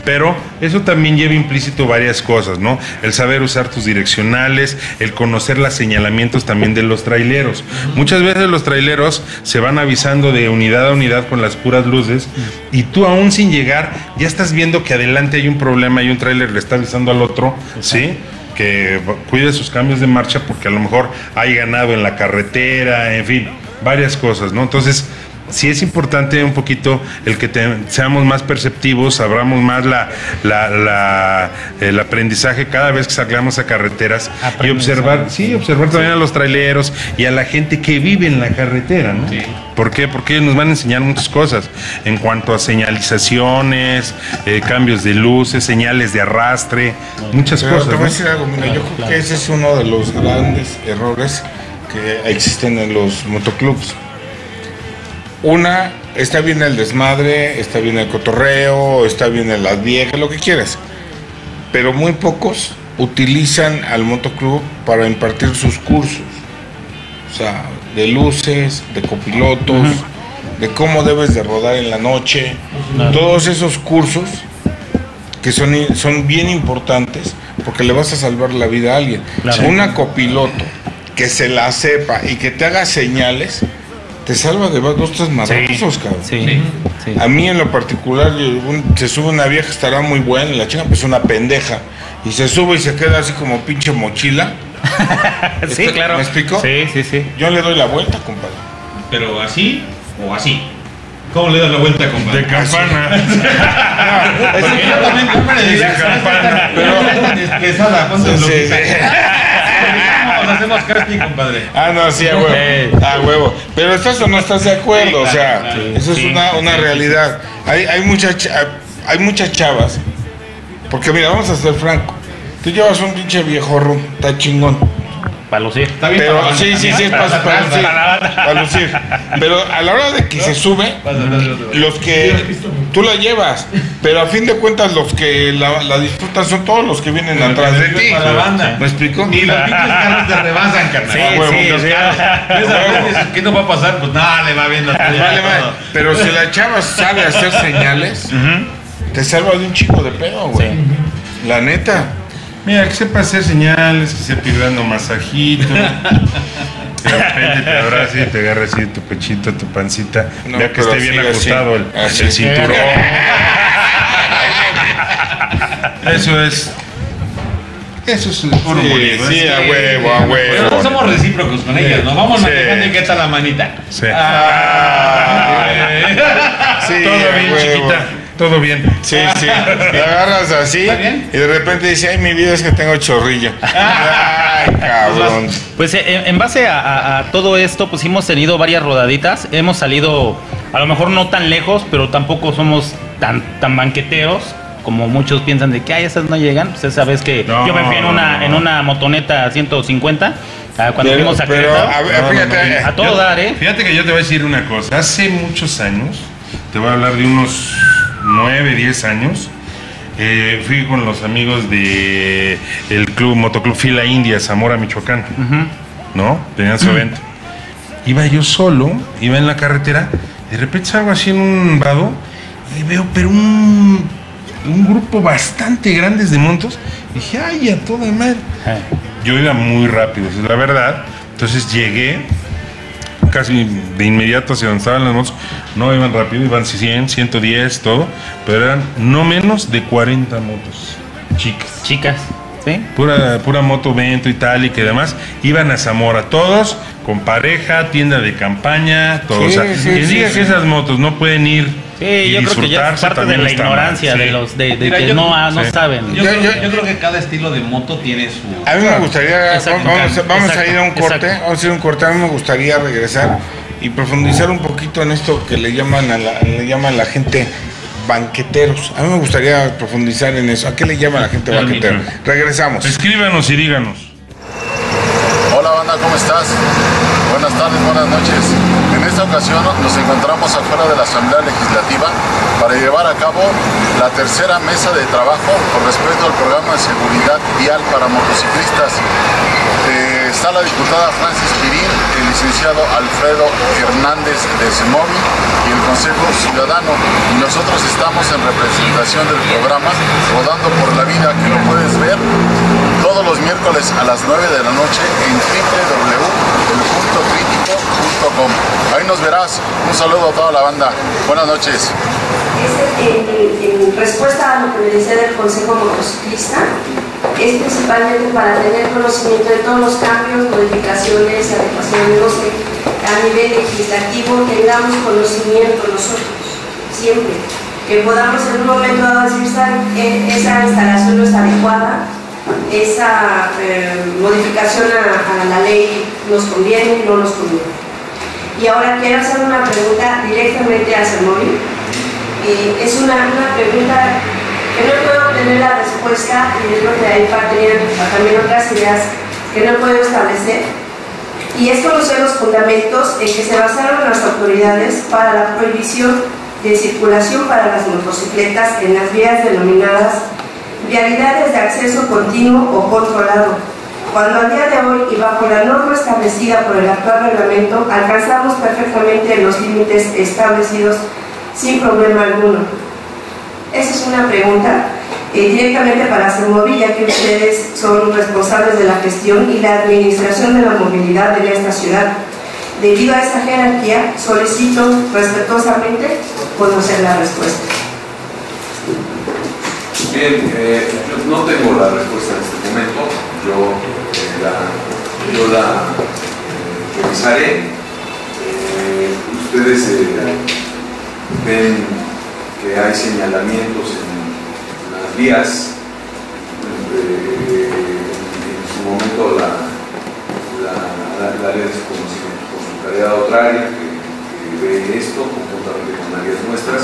Pero eso también lleva implícito varias cosas, ¿no? El saber usar tus direccionales, el conocer los señalamientos también de los traileros. Muchas veces los traileros se van avisando de unidad a unidad con las puras luces y tú aún sin llegar ya estás viendo que adelante hay un problema y un trailer le está avisando al otro, ¿sí? Que cuide sus cambios de marcha porque a lo mejor hay ganado en la carretera, en fin, varias cosas, ¿no? Entonces, sí es importante un poquito el que te- seamos más perceptivos, abramos más la, la- la- el aprendizaje cada vez que salgamos a carreteras y observar, sí, observar también a los traileros y a la gente que vive en la carretera, ¿no? ¿Por qué? Porque ellos nos van a enseñar muchas cosas en cuanto a señalizaciones, eh, cambios de luces, señales de arrastre, muchas Pero cosas. te voy a decir algo, mira, yo creo que ese es uno de los grandes errores que existen en los motoclubs. Una, está bien el desmadre, está bien el cotorreo, está bien el las viejas, lo que quieras. Pero muy pocos utilizan al motoclub para impartir sus cursos. O sea, de luces, de copilotos, de cómo debes de rodar en la noche. Todos esos cursos que son, son bien importantes porque le vas a salvar la vida a alguien. Una copiloto que se la sepa y que te haga señales, te salva de dos, tres madrazos, cabrón. Sí, sí. A mí en lo particular, yo- un- se sube una vieja, estará muy buena, y la chica pues una pendeja. Y se sube y se queda así como pinche mochila. Sí, ¿Esto- claro. ¿Me explico? Sí, sí, sí. Yo le doy la vuelta, compadre. Pero así o así. ¿Cómo le das la vuelta, compadre? De campana. Exactamente, hombre, de campana. Pero pesada, ¿cuánto es lo Sí, que sí. Vamos, hacemos casting, compadre. Ah, no, sí, a huevo. A huevo. Pero estás o no estás de acuerdo, o sea, eso es una, una realidad. Hay, hay, muchas, cha- hay muchas chavas, porque mira, vamos a ser franco. Tú llevas un pinche viejo rum, está chingón. Para lucir. Está bien Pero para sí, sí, también, sí, es para, para lucir. Para lucir. Pero a la hora de que se sube, los que tú la llevas, pero a fin de cuentas los que la, la disfrutan son todos los que vienen Pero atrás de ti. para la banda. ¿Me explico? Ni los pinches carros te rebasan, carnal. Sí, sí, ¿Qué nos va a pasar? Pues nada, le va viendo. Vale, vale. Pero si la chava sabe hacer señales, te salva de un chico de pedo, güey. La neta. Mira, que sepa hacer señales, que sepa ir dando masajito. De repente te abraza y te agarra así tu pechito, tu pancita. No, ya que esté bien ajustado el, el cinturón. Eso es. Eso es puro Sí, bonito. sí, es- a huevo, a Pero huevo. no somos recíprocos con ellas, nos vamos Sí. manejando y qué tal la manita. Sí. Ah, sí, todo bien, huevo. chiquita. Todo bien. Sí, sí. La agarras así y de repente dice, ay, mi vida es que tengo chorrillo. Ay, cabrón. Pues eh, en base a, a- a todo esto, pues hemos tenido varias rodaditas. Hemos salido, a lo mejor no tan lejos, pero tampoco somos tan, tan banqueteros como muchos piensan de que ay, esas no llegan. Pues esa vez que No, yo me fui en una, no. en una motoneta 150, ah, cuando Pero- fuimos a pero, a ver, No, no, fíjate, no, A todo Yo- dar, ¿eh? Fíjate que yo te voy a decir una cosa. Hace muchos años, te voy a hablar de unos 9, 10 años, eh, fui con los amigos de el club Motoclub Fila India, Zamora, Michoacán. ¿No? Tenían su evento. Iba yo solo, iba en la carretera, de repente salgo así en un vado y veo, pero un, un grupo bastante grandes de montos. Dije, ay, a toda madre Eh, yo iba muy rápido, es la verdad. Entonces llegué casi de inmediato hacia donde estaban las motos. No iban rápido, iban 100, 110, todo. Pero eran no menos de 40 motos chicas. Chicas, ¿sí? Pura, pura moto vento y tal y que demás. Iban a Zamora todos, con pareja, tienda de campaña, todo. Sí, o sea, sí, quien sí, diga sí. que esas motos no pueden ir Sí, y yo creo que ya es parte de la ignorancia de los de, de Mira, que yo- no, ah, no sí. saben. Yo, Yo- creo, yo- yo creo que cada estilo de moto tiene su. A mí me gustaría, Exacto. vamos, a- vamos a Exacto, ir a un corte, exacto. vamos a ir a un corte, a mí me gustaría regresar y profundizar un poquito en esto que le llaman a la, le llaman la gente banqueteros. A mí me gustaría profundizar en eso. ¿A qué le llaman a la gente banquetero? Regresamos. Escríbanos y díganos. Hola banda, ¿cómo estás? Buenas tardes, buenas noches. Esta ocasión nos encontramos afuera de la Asamblea Legislativa para llevar a cabo la tercera mesa de trabajo con respecto al programa de seguridad vial para motociclistas. Eh, está la diputada Francis Pirín, el licenciado Alfredo Hernández de Semovi y el Consejo Ciudadano. Y nosotros estamos en representación del programa Rodando por la Vida, que lo puedes ver todos los miércoles a las 9 de la noche en www.elpuntocrítico.com. Ahí nos verás. Un saludo a toda la banda. Buenas noches. En, en- en respuesta a lo que me decía del Consejo Motociclista, es principalmente para tener conocimiento de todos los cambios, modificaciones, adecuaciones, sé, a nivel legislativo, tengamos conocimiento nosotros, siempre. Que podamos en un momento dado decir, "Saben, eh, esa instalación no es adecuada, esa eh, modificación a, a la ley nos conviene, no nos conviene. Y ahora quiero hacer una pregunta directamente a Sermóvil. Eh, es una, una pregunta que no puedo obtener la respuesta y es lo que ahí tenían también otras ideas que no puedo establecer. Y es conocer los fundamentos en que se basaron las autoridades para la prohibición de circulación para las motocicletas en las vías denominadas vialidades de acceso continuo o controlado, cuando al día de hoy y bajo la norma establecida por el actual reglamento alcanzamos perfectamente los límites establecidos sin problema alguno. Esa es una pregunta eh, directamente para Semovi, ya que ustedes son responsables de la gestión y la administración de la movilidad en esta ciudad. Debido a esta jerarquía, solicito respetuosamente conocer la respuesta. Bien, eh, no tengo la respuesta en este momento. Yo eh, la, yo la eh, revisaré. Eh, ustedes ven que hay señalamientos en las vías. En su momento la, la, la, área de consultaría a otra área que, que ve esto conjuntamente con áreas nuestras,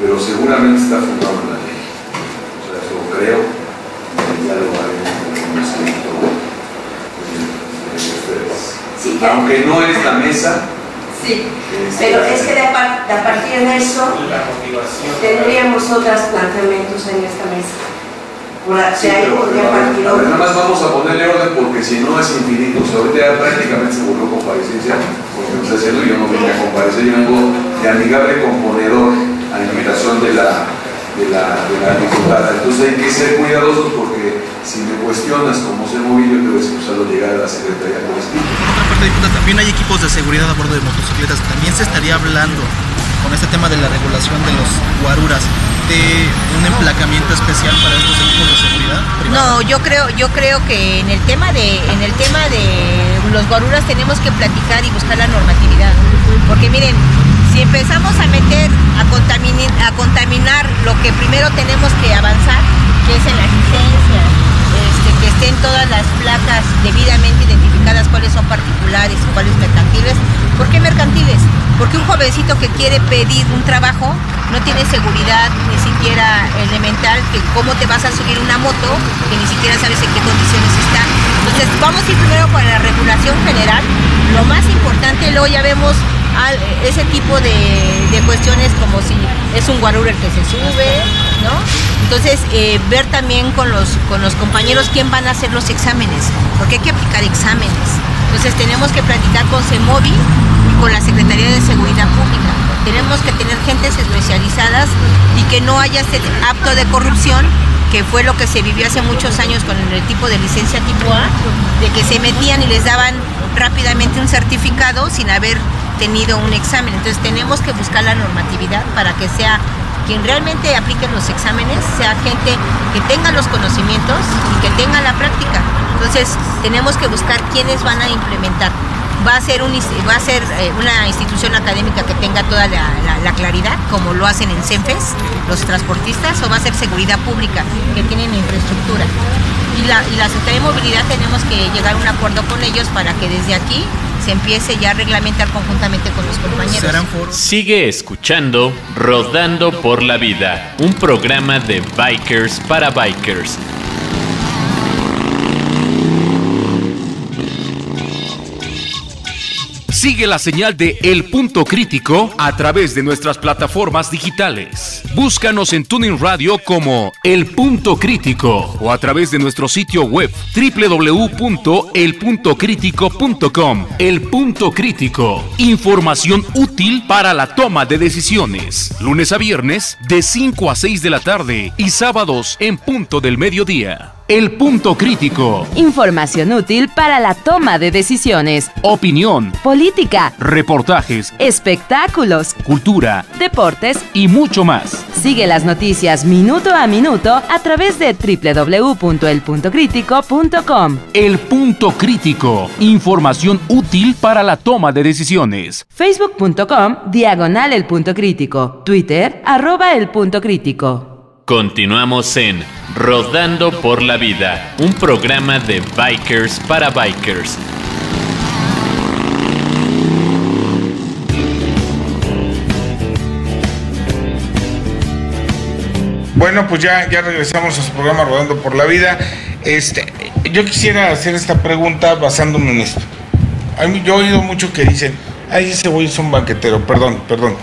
pero seguramente está fundado en la ley. Creo, con el conocimiento de, de ustedes. Sí. Aunque no es la mesa, Sí, pero es que de a, par- de a partir de eso tendríamos otros planteamientos en esta mesa. Por la- Sí, de ahí pero, podría pero, a ver, partir a ver, nada más vamos a ponerle orden porque si no es infinito. O sea, ahorita ya prácticamente se volvió comparecencia, porque me está haciendo yo no vine a comparecer, yo vengo de amigable componedor a la invitación de la, de la, de la diputada. Entonces hay que ser cuidadosos porque si me cuestionas cómo se movió, yo te voy a excusar llegar a la secretaría. Por otra parte, diputada, también hay equipos de seguridad a bordo de motocicletas. También se estaría hablando con este tema de la regulación de los guaruras de un emplacamiento especial para estos equipos de seguridad. No, yo creo, yo creo que en el tema de, en el tema de los guaruras tenemos que platicar y buscar la normatividad. Porque miren, si empezamos a meter, a contaminar, a contaminar lo que primero tenemos que avanzar, que es en las licencias, este, que estén todas las placas debidamente identificadas cuáles son particulares y cuáles mercantiles. ¿Por qué mercantiles? Porque un jovencito que quiere pedir un trabajo no tiene seguridad ni siquiera elemental que cómo te vas a subir una moto que ni siquiera sabes en qué condiciones está. Entonces vamos a ir primero con la regulación general. Lo más importante, luego ya vemos ese tipo de, de cuestiones como si es un guarura el que se sube, ¿no? Entonces, eh, ver también con los, con los compañeros quién van a hacer los exámenes, porque hay que aplicar exámenes. Entonces, tenemos que platicar con CEMOVI y con la Secretaría de Seguridad Pública. Tenemos que tener gentes especializadas y que no haya este acto de corrupción que fue lo que se vivió hace muchos años con el tipo de licencia tipo A, de que se metían y les daban rápidamente un certificado sin haber tenido un examen. Entonces tenemos que buscar la normatividad para que sea quien realmente aplique los exámenes, sea gente que tenga los conocimientos y que tenga la práctica. Entonces tenemos que buscar quiénes van a implementar. Va a ser, un, va a ser eh, una institución académica que tenga toda la, la- la claridad, como lo hacen en CENFES, los transportistas, o va a ser seguridad pública, que tienen infraestructura. Y la, y la Secretaría de Movilidad tenemos que llegar a un acuerdo con ellos para que desde aquí se empiece ya a reglamentar conjuntamente con los compañeros. Sigue escuchando Rodando por la Vida, un programa de bikers para bikers. Sigue la señal de El Punto Crítico a través de nuestras plataformas digitales. Búscanos en Tuning Radio como El Punto Crítico o a través de nuestro sitio web www.elpuntocrítico.com. El Punto Crítico. Información útil para la toma de decisiones. Lunes a viernes de 5 a 6 de la tarde y sábados en punto del mediodía. El punto crítico. Información útil para la toma de decisiones. Opinión. Política. Reportajes. Espectáculos. Cultura. Deportes. Y mucho más. Sigue las noticias minuto a minuto a través de www.elpuntocrítico.com. El punto crítico. Información útil para la toma de decisiones. Facebook.com Diagonal El Punto Crítico. Twitter arroba El Punto Crítico. Continuamos en Rodando por la Vida, un programa de bikers para bikers. Bueno, pues ya, ya regresamos a su programa Rodando por la Vida. Este, yo quisiera hacer esta pregunta basándome en esto. Yo he oído mucho que dicen, ay, ese güey es un banquetero, perdón, perdón.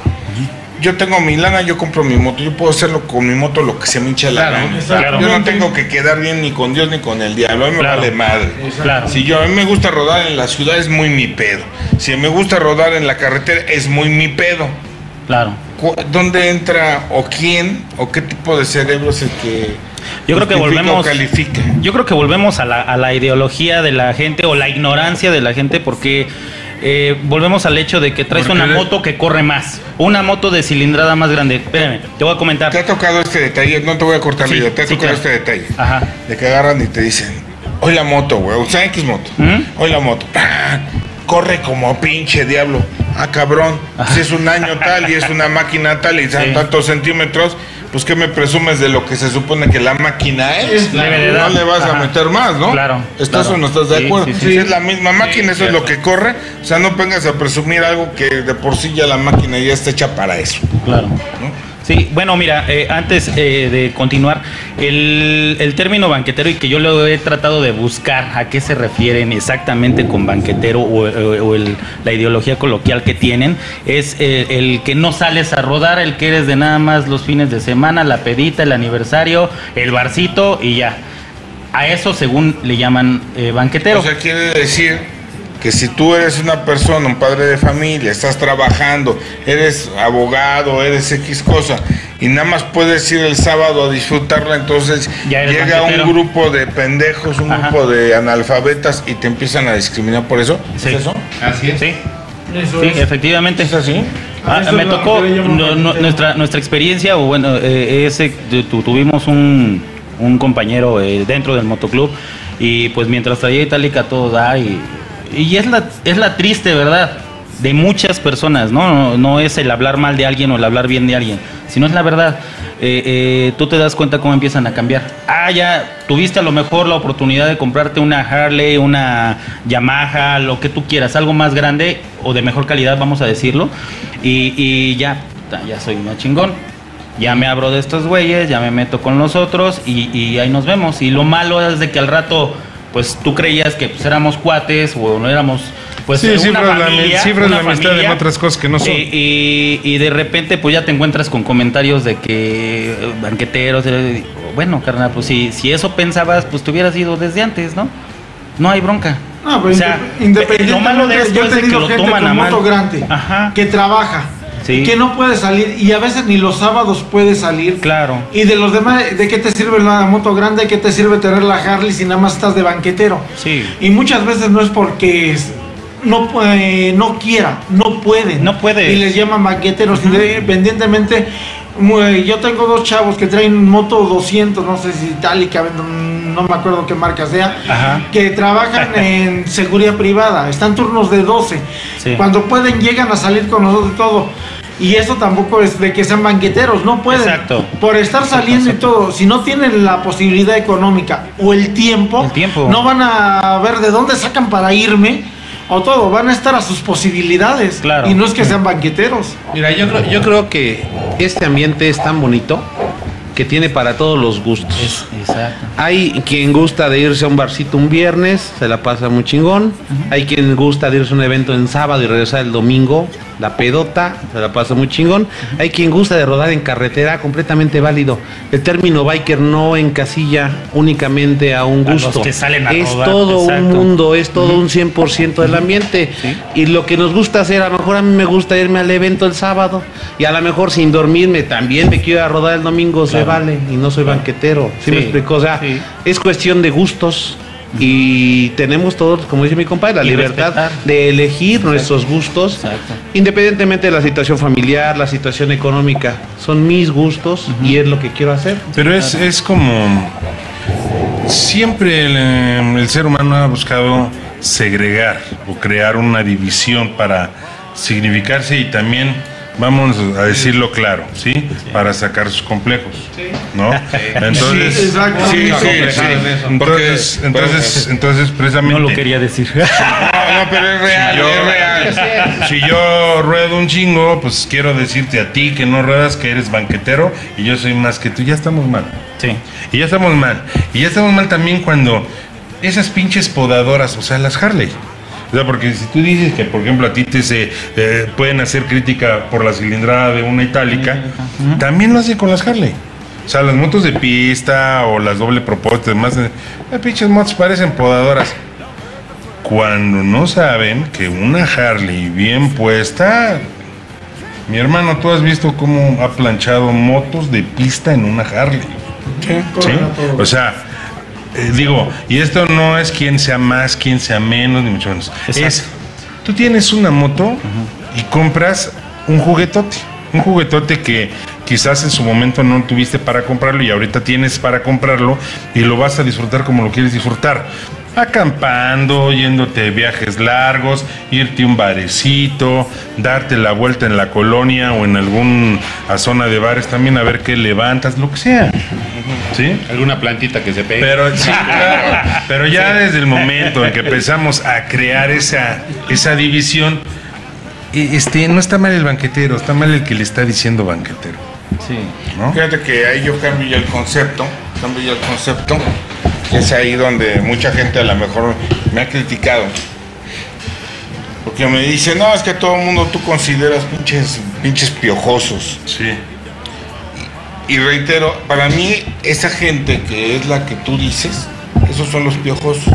Yo tengo mi lana, yo compro mi moto, yo puedo hacerlo con mi moto lo que se me hincha la Claro, gana. claro. Yo no tengo que quedar bien ni con Dios ni con el diablo, a mí me Claro. vale madre. Claro. Si yo a mí me gusta rodar en la ciudad es muy mi pedo. Si me gusta rodar en la carretera es muy mi pedo. Claro. ¿Dónde entra o quién o qué tipo de cerebro es el que Yo creo que volvemos. califica? Yo creo que volvemos a la, a la ideología de la gente o la ignorancia de la gente porque eh, volvemos al hecho de que traes una moto que corre más, una moto de cilindrada más grande. Espérame, te voy a comentar. ¿Te ha tocado este detalle? No te voy a cortar Sí, la idea, te ha sí, tocado claro. este detalle. Ajá. De que agarran y te dicen, hoy la moto, güey, o sea, X moto, ¿Mm? hoy la moto, corre como pinche diablo. Ah, cabrón, si es un año tal y es una máquina tal y son Sí. tantos centímetros, pues ¿qué me presumes de lo que se supone que la máquina es? No le vas a meter más, ¿no? Claro, ¿Estás claro. o no estás de acuerdo? sí, sí. Si es la misma máquina, eso es lo que corre. O sea, no vengas a presumir algo que de por sí ya la máquina ya está hecha para eso. Claro. ¿no? Sí, bueno, mira, eh, antes eh, de continuar, el, el término banquetero y que yo lo he tratado de buscar a qué se refieren exactamente con banquetero o, o el- la ideología coloquial que tienen, es eh, el que no sales a rodar, el que eres de nada más los fines de semana, la pedita, el aniversario, el barcito y ya. A eso según le llaman eh, banquetero. O sea, quiere decir que si tú eres una persona, un padre de familia, estás trabajando, eres abogado, eres X cosa, y nada más puedes ir el sábado a disfrutarla, entonces llega banquetero. un grupo de pendejos, un Ajá. grupo de analfabetas y te empiezan a discriminar por eso. Sí. ¿Es eso? Así es. Sí. Eso Sí, es. efectivamente. ¿Es así? Ah, Ah, me tocó no- no- nuestra nuestra experiencia o bueno eh, ese tu- tu- tuvimos un, un compañero eh, dentro del motoclub y pues mientras traía itálica todo da y, y es la es la triste verdad de muchas personas no no, no es el hablar mal de alguien o el hablar bien de alguien sino es la verdad. Eh, eh, tú te das cuenta cómo empiezan a cambiar. Ah ya tuviste a lo mejor la oportunidad de comprarte una Harley una Yamaha lo que tú quieras algo más grande o de mejor calidad vamos a decirlo y, y ya ya soy una chingón. Ya me abro de estos güeyes, ya me meto con los otros y, y ahí nos vemos. Y lo malo es de que al rato, pues tú creías que pues, éramos cuates o no éramos, pues Sí, una cifras la familia, ami- cifras una la amistad familia. en otras cosas que no son. Y, y- y de repente pues ya te encuentras con comentarios de que eh, banqueteros, eh, bueno, carnal, pues si, si eso pensabas, pues te hubieras ido desde antes, ¿no? No hay bronca. No, pero O sea, independientemente, lo malo de esto yo he es de que tenido lo gente toman a con mal. moto grande Ajá. que trabaja Sí. y que no puede salir y a veces ni los sábados puede salir. Claro. Y de los demás, ¿de qué te sirve la moto grande? ¿De qué te sirve tener la Harley si nada más estás de banquetero? Sí. Y muchas veces no es porque no, puede- no quiera, no puede. No puede. Y les llaman banqueteros. Independientemente, mu- yo tengo dos chavos que traen moto 200, no sé si itálica, no me acuerdo qué marca sea, Ajá. que trabajan en seguridad privada. Están turnos de 12. Sí. Cuando pueden, llegan a salir con nosotros y todo. Y eso tampoco es de que sean banqueteros, no pueden. Exacto. Por estar saliendo y todo, si no tienen la posibilidad económica o el tiempo, El tiempo. no van a ver de dónde sacan para irme o todo, van a estar a sus posibilidades. Claro. Y no es que sean banqueteros. Mira, yo creo, yo creo que este ambiente es tan bonito que tiene para todos los gustos. Exacto. Hay quien gusta de irse a un barcito un viernes, se la pasa muy chingón. Hay quien gusta de irse a un evento en sábado y regresar el domingo, la pedota, se la pasa muy chingón. Hay quien gusta de rodar en carretera, completamente válido. El término biker no encasilla únicamente a un A los gusto. que salen a es rodar, todo un mundo, es todo un 100% del ambiente. Y lo que nos gusta hacer, a lo mejor a mí me gusta irme al evento el sábado y a lo mejor sin dormirme también me quiero ir a rodar el domingo, Vale y no soy banquetero. ¿Sí, me Sí, explico? O sea, es cuestión de gustos. Y tenemos todos, como dice mi compadre, la Y libertad respetar. de elegir nuestros gustos, independientemente de la situación familiar, la situación económica. Son mis gustos y es lo que quiero hacer. Pero es, es como. Siempre el, eh, el ser humano ha buscado segregar o crear una división para significarse y también, vamos a decirlo claro, ¿sí? Para sacar sus complejos, ¿no? Entonces, Sí, exacto. sí, sí, sí. en eso. Entonces, entonces, entonces, precisamente. No lo quería decir. No, no, pero es real, Si yo, es real. si yo ruedo un chingo, pues quiero decirte a ti que no ruedas, que eres banquetero y yo soy más que tú. Ya estamos mal. Sí. Y ya estamos mal. Y ya estamos mal también cuando esas pinches podadoras, o sea, las Harley. O sea, porque si tú dices que, por ejemplo, a ti te se, eh, pueden hacer crítica por la cilindrada de una itálica, también lo hacen con las Harley. O sea, las motos de pista o las doble propósito, demás, eh, pinches motos parecen podadoras. Cuando no saben que una Harley bien puesta, mi hermano, tú has visto cómo ha planchado motos de pista en una Harley. ¿Sí? O sea, eh, digo, y esto no es quien sea más, quien sea menos, ni mucho menos. Es, tú tienes una moto y compras un juguetote. Un juguetote que quizás en su momento no tuviste para comprarlo y ahorita tienes para comprarlo y lo vas a disfrutar como lo quieres disfrutar. Acampando, yéndote de viajes largos, irte a un barecito, darte la vuelta en la colonia o en alguna zona de bares también a ver qué levantas, lo que sea. ¿Sí? Alguna plantita que se pegue. Pero, sí, claro. Pero ya desde el momento en que empezamos a crear esa, esa división, eh, este, no está mal el banquetero, está mal el que le está diciendo banquetero. Sí. ¿no? Fíjate que ahí yo cambio ya el concepto, cambio ya el concepto, es ahí donde mucha gente a lo mejor me ha criticado. Porque me dice, no, es que todo el mundo tú consideras pinches, pinches piojosos. Sí. Y reitero, para mí, esa gente que es la que tú dices, esos son los piojosos.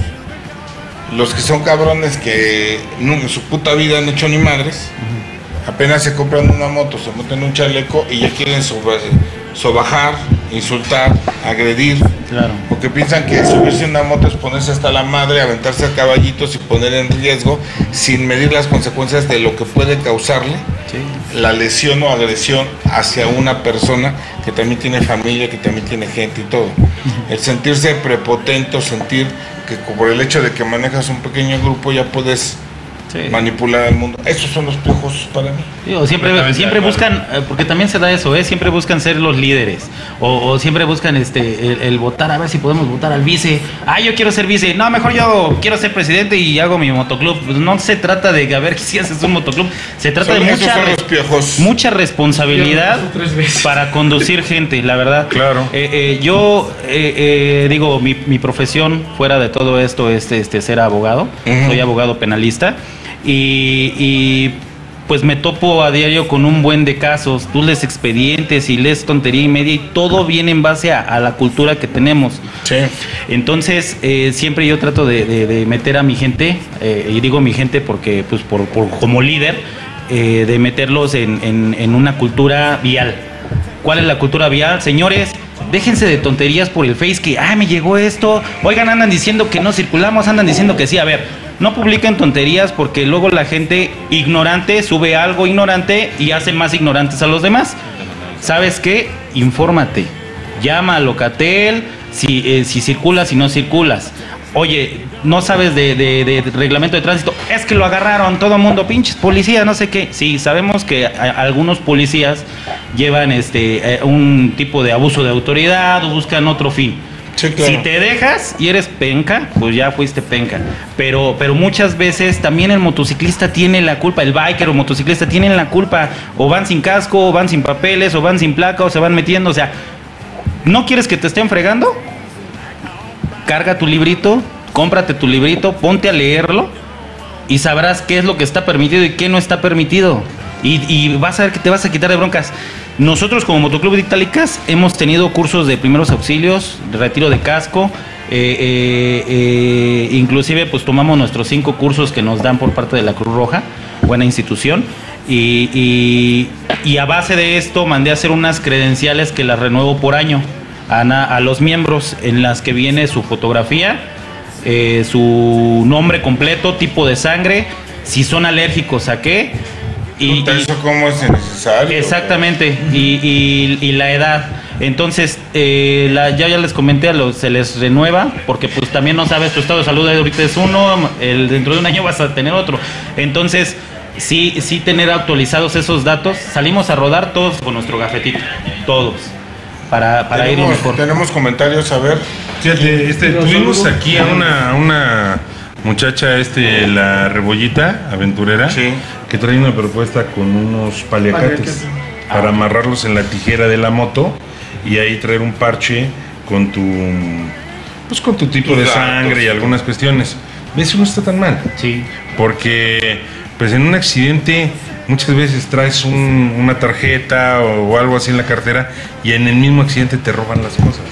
Los que son cabrones que nunca en su puta vida han hecho ni madres, apenas se compran una moto, se meten un chaleco y ya quieren sobajar, insultar, agredir. Claro. Porque piensan que subirse a una moto es ponerse hasta la madre, aventarse a caballitos y poner en riesgo sin medir las consecuencias de lo que puede causarle la lesión o agresión hacia una persona que también tiene familia, que también tiene gente y todo. El sentirse prepotente sentir que por el hecho de que manejas un pequeño grupo ya puedes manipular al mundo. Esos son los piojos para mí. Digo, siempre, siempre buscan, eh, porque también se da eso, ¿eh? siempre buscan ser los líderes. O, o siempre buscan este el, el votar, a ver si podemos votar al vice. Ah, yo quiero ser vice. No, mejor yo quiero ser presidente y hago mi motoclub. Pues no se trata de a ver si haces un motoclub. Se trata de mucha, los piojos. mucha responsabilidad para conducir gente, la verdad. Claro. Eh, eh, yo eh, eh, digo, mi, mi profesión fuera de todo esto es este, ser abogado. Soy abogado penalista. Y, y, pues me topo a diario con un buen de casos. Tú lees expedientes y lees tontería y media y todo viene en base a, a la cultura que tenemos. Entonces, eh, siempre yo trato de, de- de meter a mi gente, eh, y digo mi gente porque, pues, por, por- como líder, eh, de meterlos en, en- en una cultura vial. ¿Cuál es la cultura vial? Señores, déjense de tonterías por el Face que, ah, me llegó esto. Oigan, andan diciendo que no circulamos, andan diciendo que sí. A ver, no publiquen tonterías porque luego la gente ignorante sube algo ignorante y hace más ignorantes a los demás. ¿Sabes qué? Infórmate. Llama a Locatel si, eh, si circulas, si no circulas. Oye, no sabes de, reglamento de tránsito. Es que lo agarraron todo mundo, pinches policías, no sé qué. Sí, sabemos que algunos policías llevan este eh, un tipo de abuso de autoridad o buscan otro fin. Si te dejas y eres penca, pues ya fuiste penca. Pero, pero muchas veces también el motociclista tiene la culpa, el biker o motociclista tienen la culpa. O van sin casco, o van sin papeles, o van sin placa, o se van metiendo. O sea, ¿No quieres que te estén fregando? Carga tu librito, cómprate tu librito, ponte a leerlo y sabrás qué es lo que está permitido y qué no está permitido. Y, vas a ver que te vas a quitar de broncas. Nosotros como Motoclub de hemos tenido cursos de primeros auxilios, de retiro de casco, eh, eh, eh, inclusive pues tomamos nuestros cinco cursos que nos dan por parte de la Cruz Roja, buena institución, y, a base de esto mandé a hacer unas credenciales que las renuevo por año a los miembros en las que viene su fotografía, eh, su nombre completo, tipo de sangre, si son alérgicos a qué. Y, Puta, ¿Eso cómo es necesario? Exactamente, y, y- y la edad. Entonces, eh, la- ya, ya les comenté, a los, se les renueva, porque pues también no sabes tu estado de salud, ahorita es uno, el, dentro de un año vas a tener otro. Entonces, sí, sí tener actualizados esos datos. Salimos a rodar todos con nuestro gafetito, todos, para, para ir tenemos, mejor. tenemos comentarios, a ver. Fíjate, este, tuvimos aquí a una, a una muchacha, este, la rebollita aventurera, que trae una propuesta con unos paliacates Paliacate. para amarrarlos en la tijera de la moto y ahí traer un parche con tu pues con tu tipo de datos. sangre y algunas cuestiones. Eso no está tan mal. Sí. Porque pues en un accidente muchas veces traes un- una tarjeta o, o algo así en la cartera y en el mismo accidente te roban las cosas.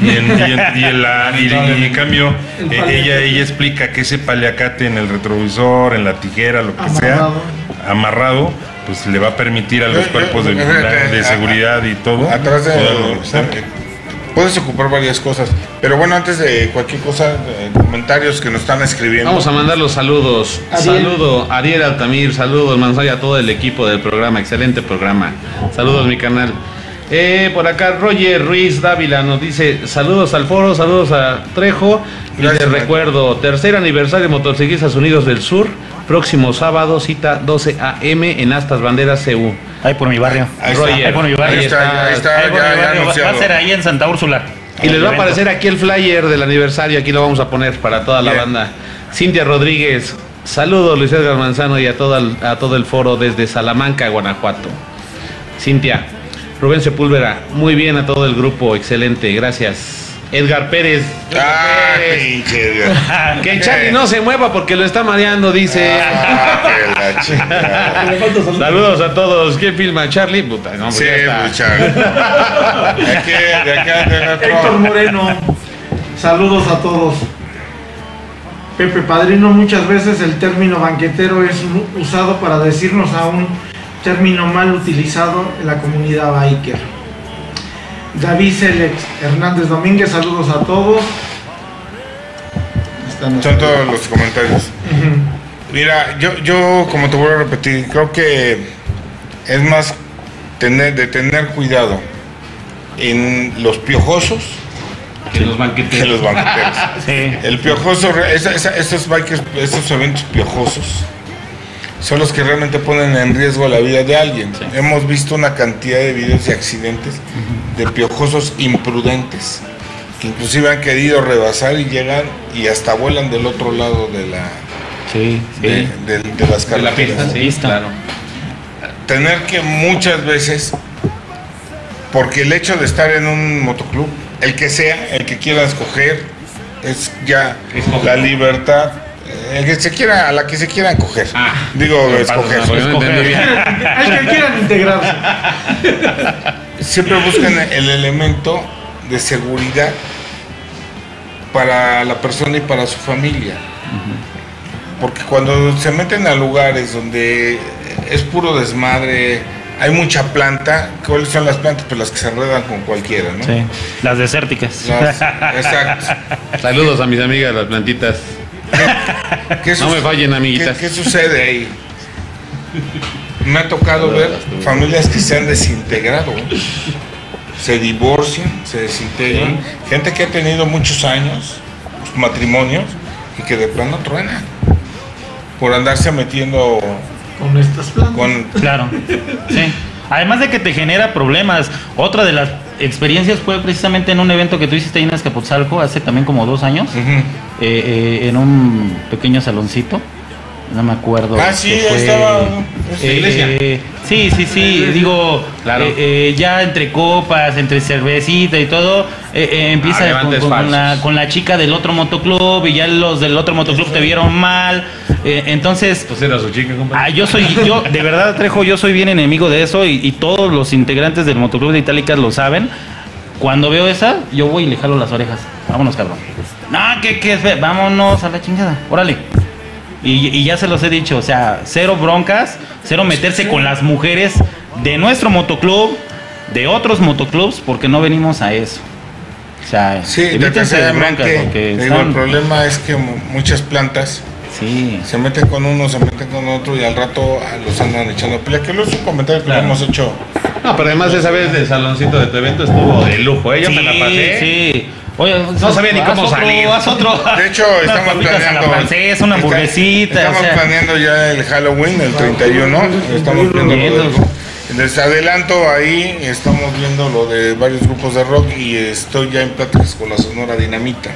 Y en, y en- y en la- y- y en cambio, eh, ella, ella explica que ese paliacate en el retrovisor, en la tijera, lo que sea, Amarrado. pues le va a permitir a los yo- cuerpos de, a- seguridad y todo. Atrás de. Puedes ocupar varias cosas. Pero bueno, antes de cualquier cosa, eh, comentarios que nos están escribiendo. Vamos a mandar los saludos. Ariel. Saludo Ariel Altamir, saludos Manzaya a todo el equipo del programa, excelente programa. Saludos mi canal. Eh, por acá Roger Ruiz Dávila nos dice saludos al foro, saludos a Trejo. Y les recuerdo, tercer aniversario de Motociclistas Unidos del Sur, próximo sábado, cita 12 AM en Astas Banderas CU. Ahí por mi barrio. Ahí está. Ahí por mi barrio. Ahí está, ahí está, Ahí ya- barrio. Va- a ser ahí en Santa Úrsula. Y les va a aparecer aquí el flyer del aniversario, aquí lo vamos a poner para toda la banda. Cintia Rodríguez, saludos Luis Edgar Manzano y a todo el, a todo el foro desde Salamanca, Guanajuato. Cintia, Rubén Sepúlveda, muy bien a todo el grupo, excelente, gracias. Edgar Pérez. Ah, pinche Edgar. Que Charlie no se mueva porque lo está mareando, dice. Ah. Saludos a todos. ¿Quién filma? Charlie. Puta, no, pues Sí, ya está. pues, Charlie. De aquí, de acá, de otro. Héctor Moreno, saludos a todos. Pepe Padrino, muchas veces el término banquetero es usado para decirnos a un término mal utilizado en la comunidad biker. David Celex Hernández Domínguez, saludos a todos. Están Son todos los comentarios. Mira, yo, yo como te vuelvo a repetir, creo que es más tener, de tener cuidado en los piojosos que los banqueteros. Que los banqueteros. El piojoso, re- esa- esa- esos bikers, esos eventos piojosos son los que realmente ponen en riesgo la vida de alguien. Hemos visto una cantidad de videos de accidentes de piojosos imprudentes que inclusive han querido rebasar y llegan y hasta vuelan del otro lado de la de, de- de las De la carreteras. pista, sí, claro. Tener que muchas veces, porque el hecho de estar en un motoclub, el que sea, el que quiera escoger, es ya la libertad. El que se quiera, a la que se quieran coger. Digo, escoger. Al que quieran integrarse. Siempre buscan el elemento de seguridad para la persona y para su familia. Porque cuando se meten a lugares donde es puro desmadre, hay mucha planta, ¿cuáles son las plantas? Pues las que se enredan con cualquiera, ¿no? Sí, las desérticas. Las- exacto. Saludos a mis amigas las plantitas. ¿Qué no me fallen, amiguitas. ¿Qué, qué sucede ahí? Me ha tocado ver familias que se han desintegrado, se divorcian, se desintegran, gente que ha tenido muchos años, matrimonios, y que de plano truenan por andarse metiendo Con estas plantas. con Claro. Sí. Además de que te genera problemas. Otra de las experiencias fue precisamente en un evento que tú hiciste ahí en Azcapotzalco hace también como dos años. eh, eh, en un pequeño saloncito. No me acuerdo. Ah, sí, ahí estaba, eh, iglesia. eh, sí, sí, sí, digo, Claro. eh, eh, ya entre copas, entre cervecita y todo, eh, eh, empieza Ah, con, con la, con la chica del otro motoclub y ya los del otro motoclub te vieron mal, eh, entonces... Pues era su chica, compadre. Ah, yo soy, yo, de verdad, Trejo, yo soy bien enemigo de eso y, y todos los integrantes del motoclub de Itálicas lo saben. Cuando veo esa, yo voy y le jalo las orejas. Vámonos, cabrón. No, que, que, vámonos a la chingada. Órale. Y, y ya se los he dicho, o sea, cero broncas, cero meterse con las mujeres de nuestro motoclub, de otros motoclubs, porque no venimos a eso. O sea, Sí, evítense de broncas, porque digo, están- el problema es que mu- muchas plantas se meten con uno, se meten con otro y al rato ah, los andan echando pelea, que no es un comentario que lo hemos hecho. No, pero además esa vez del saloncito de tu evento estuvo de lujo, ¿eh? Yo me la Sí, pasé. sí. Oye, No sabía ni cómo otro, salir. haz otro. De hecho, estamos planeando. francesa, una está- hamburguesita, Estamos o sea. planeando ya el Halloween, el 31. Estamos viendo lo de- Les adelanto ahí, estamos viendo lo de varios grupos de rock y estoy ya en pláticas con la Sonora Dinamita.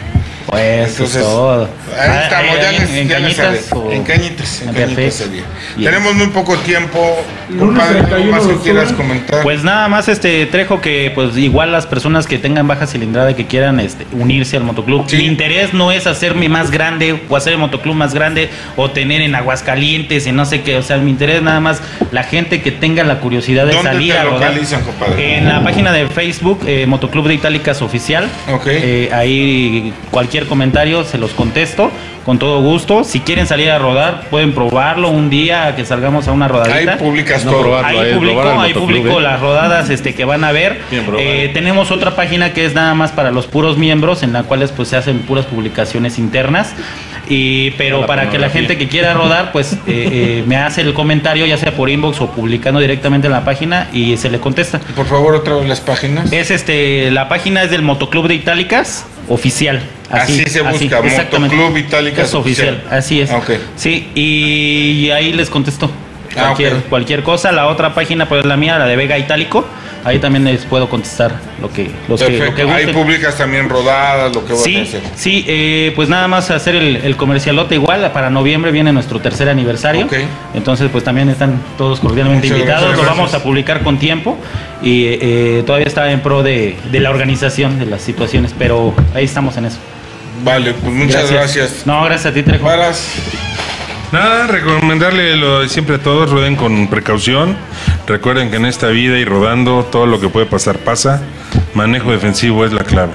Pues Entonces, es todo. Ahí Ah, estamos, eh, ya en- les, en ya les Cañitas En cañitas, en cañitas sería. Tenemos muy poco tiempo. Compadre, ¿algo 31 más que quieras comentar? Pues nada más este Trejo que pues igual las personas que tengan baja cilindrada y que quieran este, unirse al motoclub. Mi interés no es hacerme más grande o hacer el motoclub más grande o tener en Aguascalientes y no sé qué. O sea, mi interés nada más la gente que tenga la curiosidad de ¿Dónde salir te a rodar. localizan, compadre? En la página de Facebook, eh, Motoclub de Itálicas Oficial. Eh, ahí cualquier comentario se los contesto con todo gusto. Si quieren salir a rodar, pueden probarlo un día que salgamos a una rodadita. Ahí publicas No todo. Ahí ahí publico, ahí ¿eh? las rodadas este, que van a ver. Eh, tenemos otra página que es nada más para los puros miembros, en la cuales pues se hacen puras publicaciones internas. Y, pero La para que la gente que quiera rodar, pues eh, eh, me hace el comentario, ya sea por inbox o publicando directamente en la página y se le contesta. Por favor, otra vez las páginas. Es este, la página es del Motoclub de Itálicas oficial. Así se busca, exactamente. Motoclub Itálicas Es oficial, Oficial. así es. Ok. Sí, y ahí les contesto. Ah, Cualquier, cualquier cosa, la otra página pues la mía, la de Vega Itálico, ahí también les puedo contestar lo que, los que, lo que Ahí publicas también rodadas, lo que vas a Sí, hacer. sí, eh, pues nada más hacer el, el comercialote igual, para noviembre viene nuestro tercer aniversario, entonces pues también están todos cordialmente Muchas invitados, gracias, lo vamos a publicar con tiempo y eh, todavía está en pro de, de la organización de las situaciones, pero ahí estamos en eso. Vale, pues muchas gracias. No, gracias a ti, Trejo. Nada, recomendarle lo de siempre a todos, rueden con precaución. Recuerden que en esta vida y rodando todo lo que puede pasar pasa. Manejo defensivo es la clave.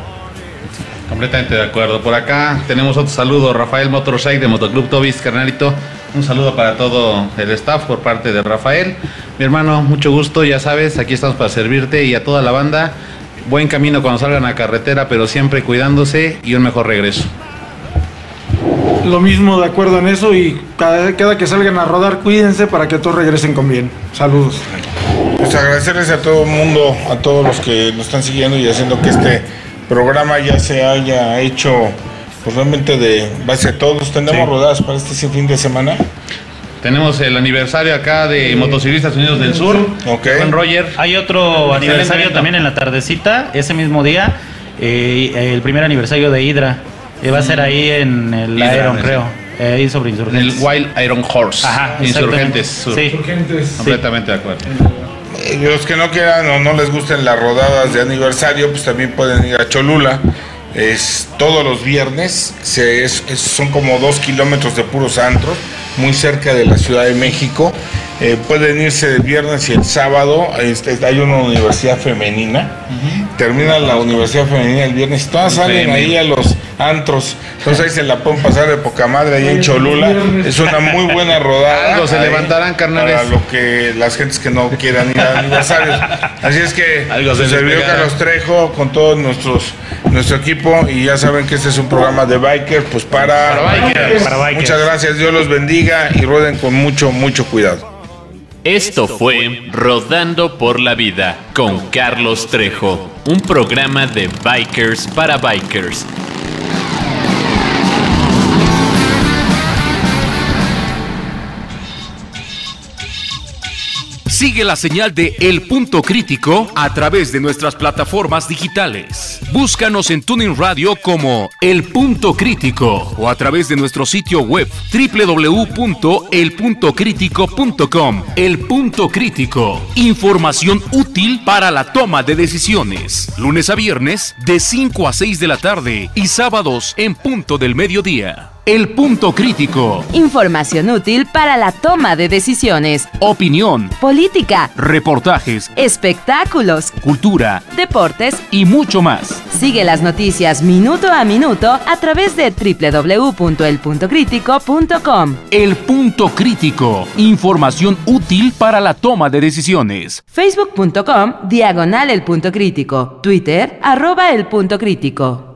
Completamente de acuerdo. Por acá tenemos otro saludo, Rafael Motorcycle de Motoclub Tobis, carnalito. Un saludo para todo el staff por parte de Rafael. Mi hermano, mucho gusto, ya sabes, aquí estamos para servirte y a toda la banda. Buen camino cuando salgan a carretera, pero siempre cuidándose y un mejor regreso. Lo mismo de acuerdo en eso y cada, cada que salgan a rodar, cuídense para que todos regresen con bien. Saludos. Pues agradecerles a todo el mundo, a todos los que nos están siguiendo y haciendo que este programa ya se haya hecho pues realmente de base a todos. Tendremos rodadas para este fin de semana. Tenemos el aniversario acá de Motociclistas Unidos del Sur. Buen Roger. Hay otro aniversario también en la tardecita, ese mismo día, eh, el primer aniversario de Hydra. Eh, va a ser ahí en el Hydra, Iron, creo. Eh, ahí sobre En el Insurgentes. Wild Iron Horse. Ajá, Insurgentes. Sur. Sí. Completamente de acuerdo. Eh, Los que no quieran o no les gusten las rodadas de aniversario, pues también pueden ir a Cholula. Es todos los viernes, se, es- es- son como dos kilómetros de puros antros, muy cerca de la Ciudad de México. Eh, pueden irse el viernes y el sábado. Este, hay una universidad femenina. Termina la universidad femenina el viernes y todas salen ahí a los antros. Entonces ahí se la pueden pasar de poca madre ahí en Cholula. Es una muy buena rodada. Algo se levantarán, carnales. Para lo que las gentes que no quieran ir a aniversarios. Así es que Algo se pegará. Carlos Trejo con todos nuestros nuestro equipo y ya saben que este es un programa de biker, pues para, Para bikers. Para bikers. Muchas gracias, Dios los bendiga y rueden con mucho mucho cuidado. Esto fue Rodando por la Vida con Carlos Trejo, un programa de bikers para bikers. Sigue la señal de El Punto Crítico a través de nuestras plataformas digitales. Búscanos en Tuning Radio como El Punto Crítico o a través de nuestro sitio web www.elpuntocrítico.com. El Punto Crítico. Información útil para la toma de decisiones. Lunes a viernes de 5 a 6 de la tarde y sábados en punto del mediodía. El punto crítico. Información útil para la toma de decisiones. Opinión. Política. Reportajes. Espectáculos. Cultura. Deportes. Y mucho más. Sigue las noticias minuto a minuto a través de www.elpuntocrítico.com. El punto crítico. Información útil para la toma de decisiones. Facebook.com diagonal el punto crítico. Twitter arroba el punto crítico.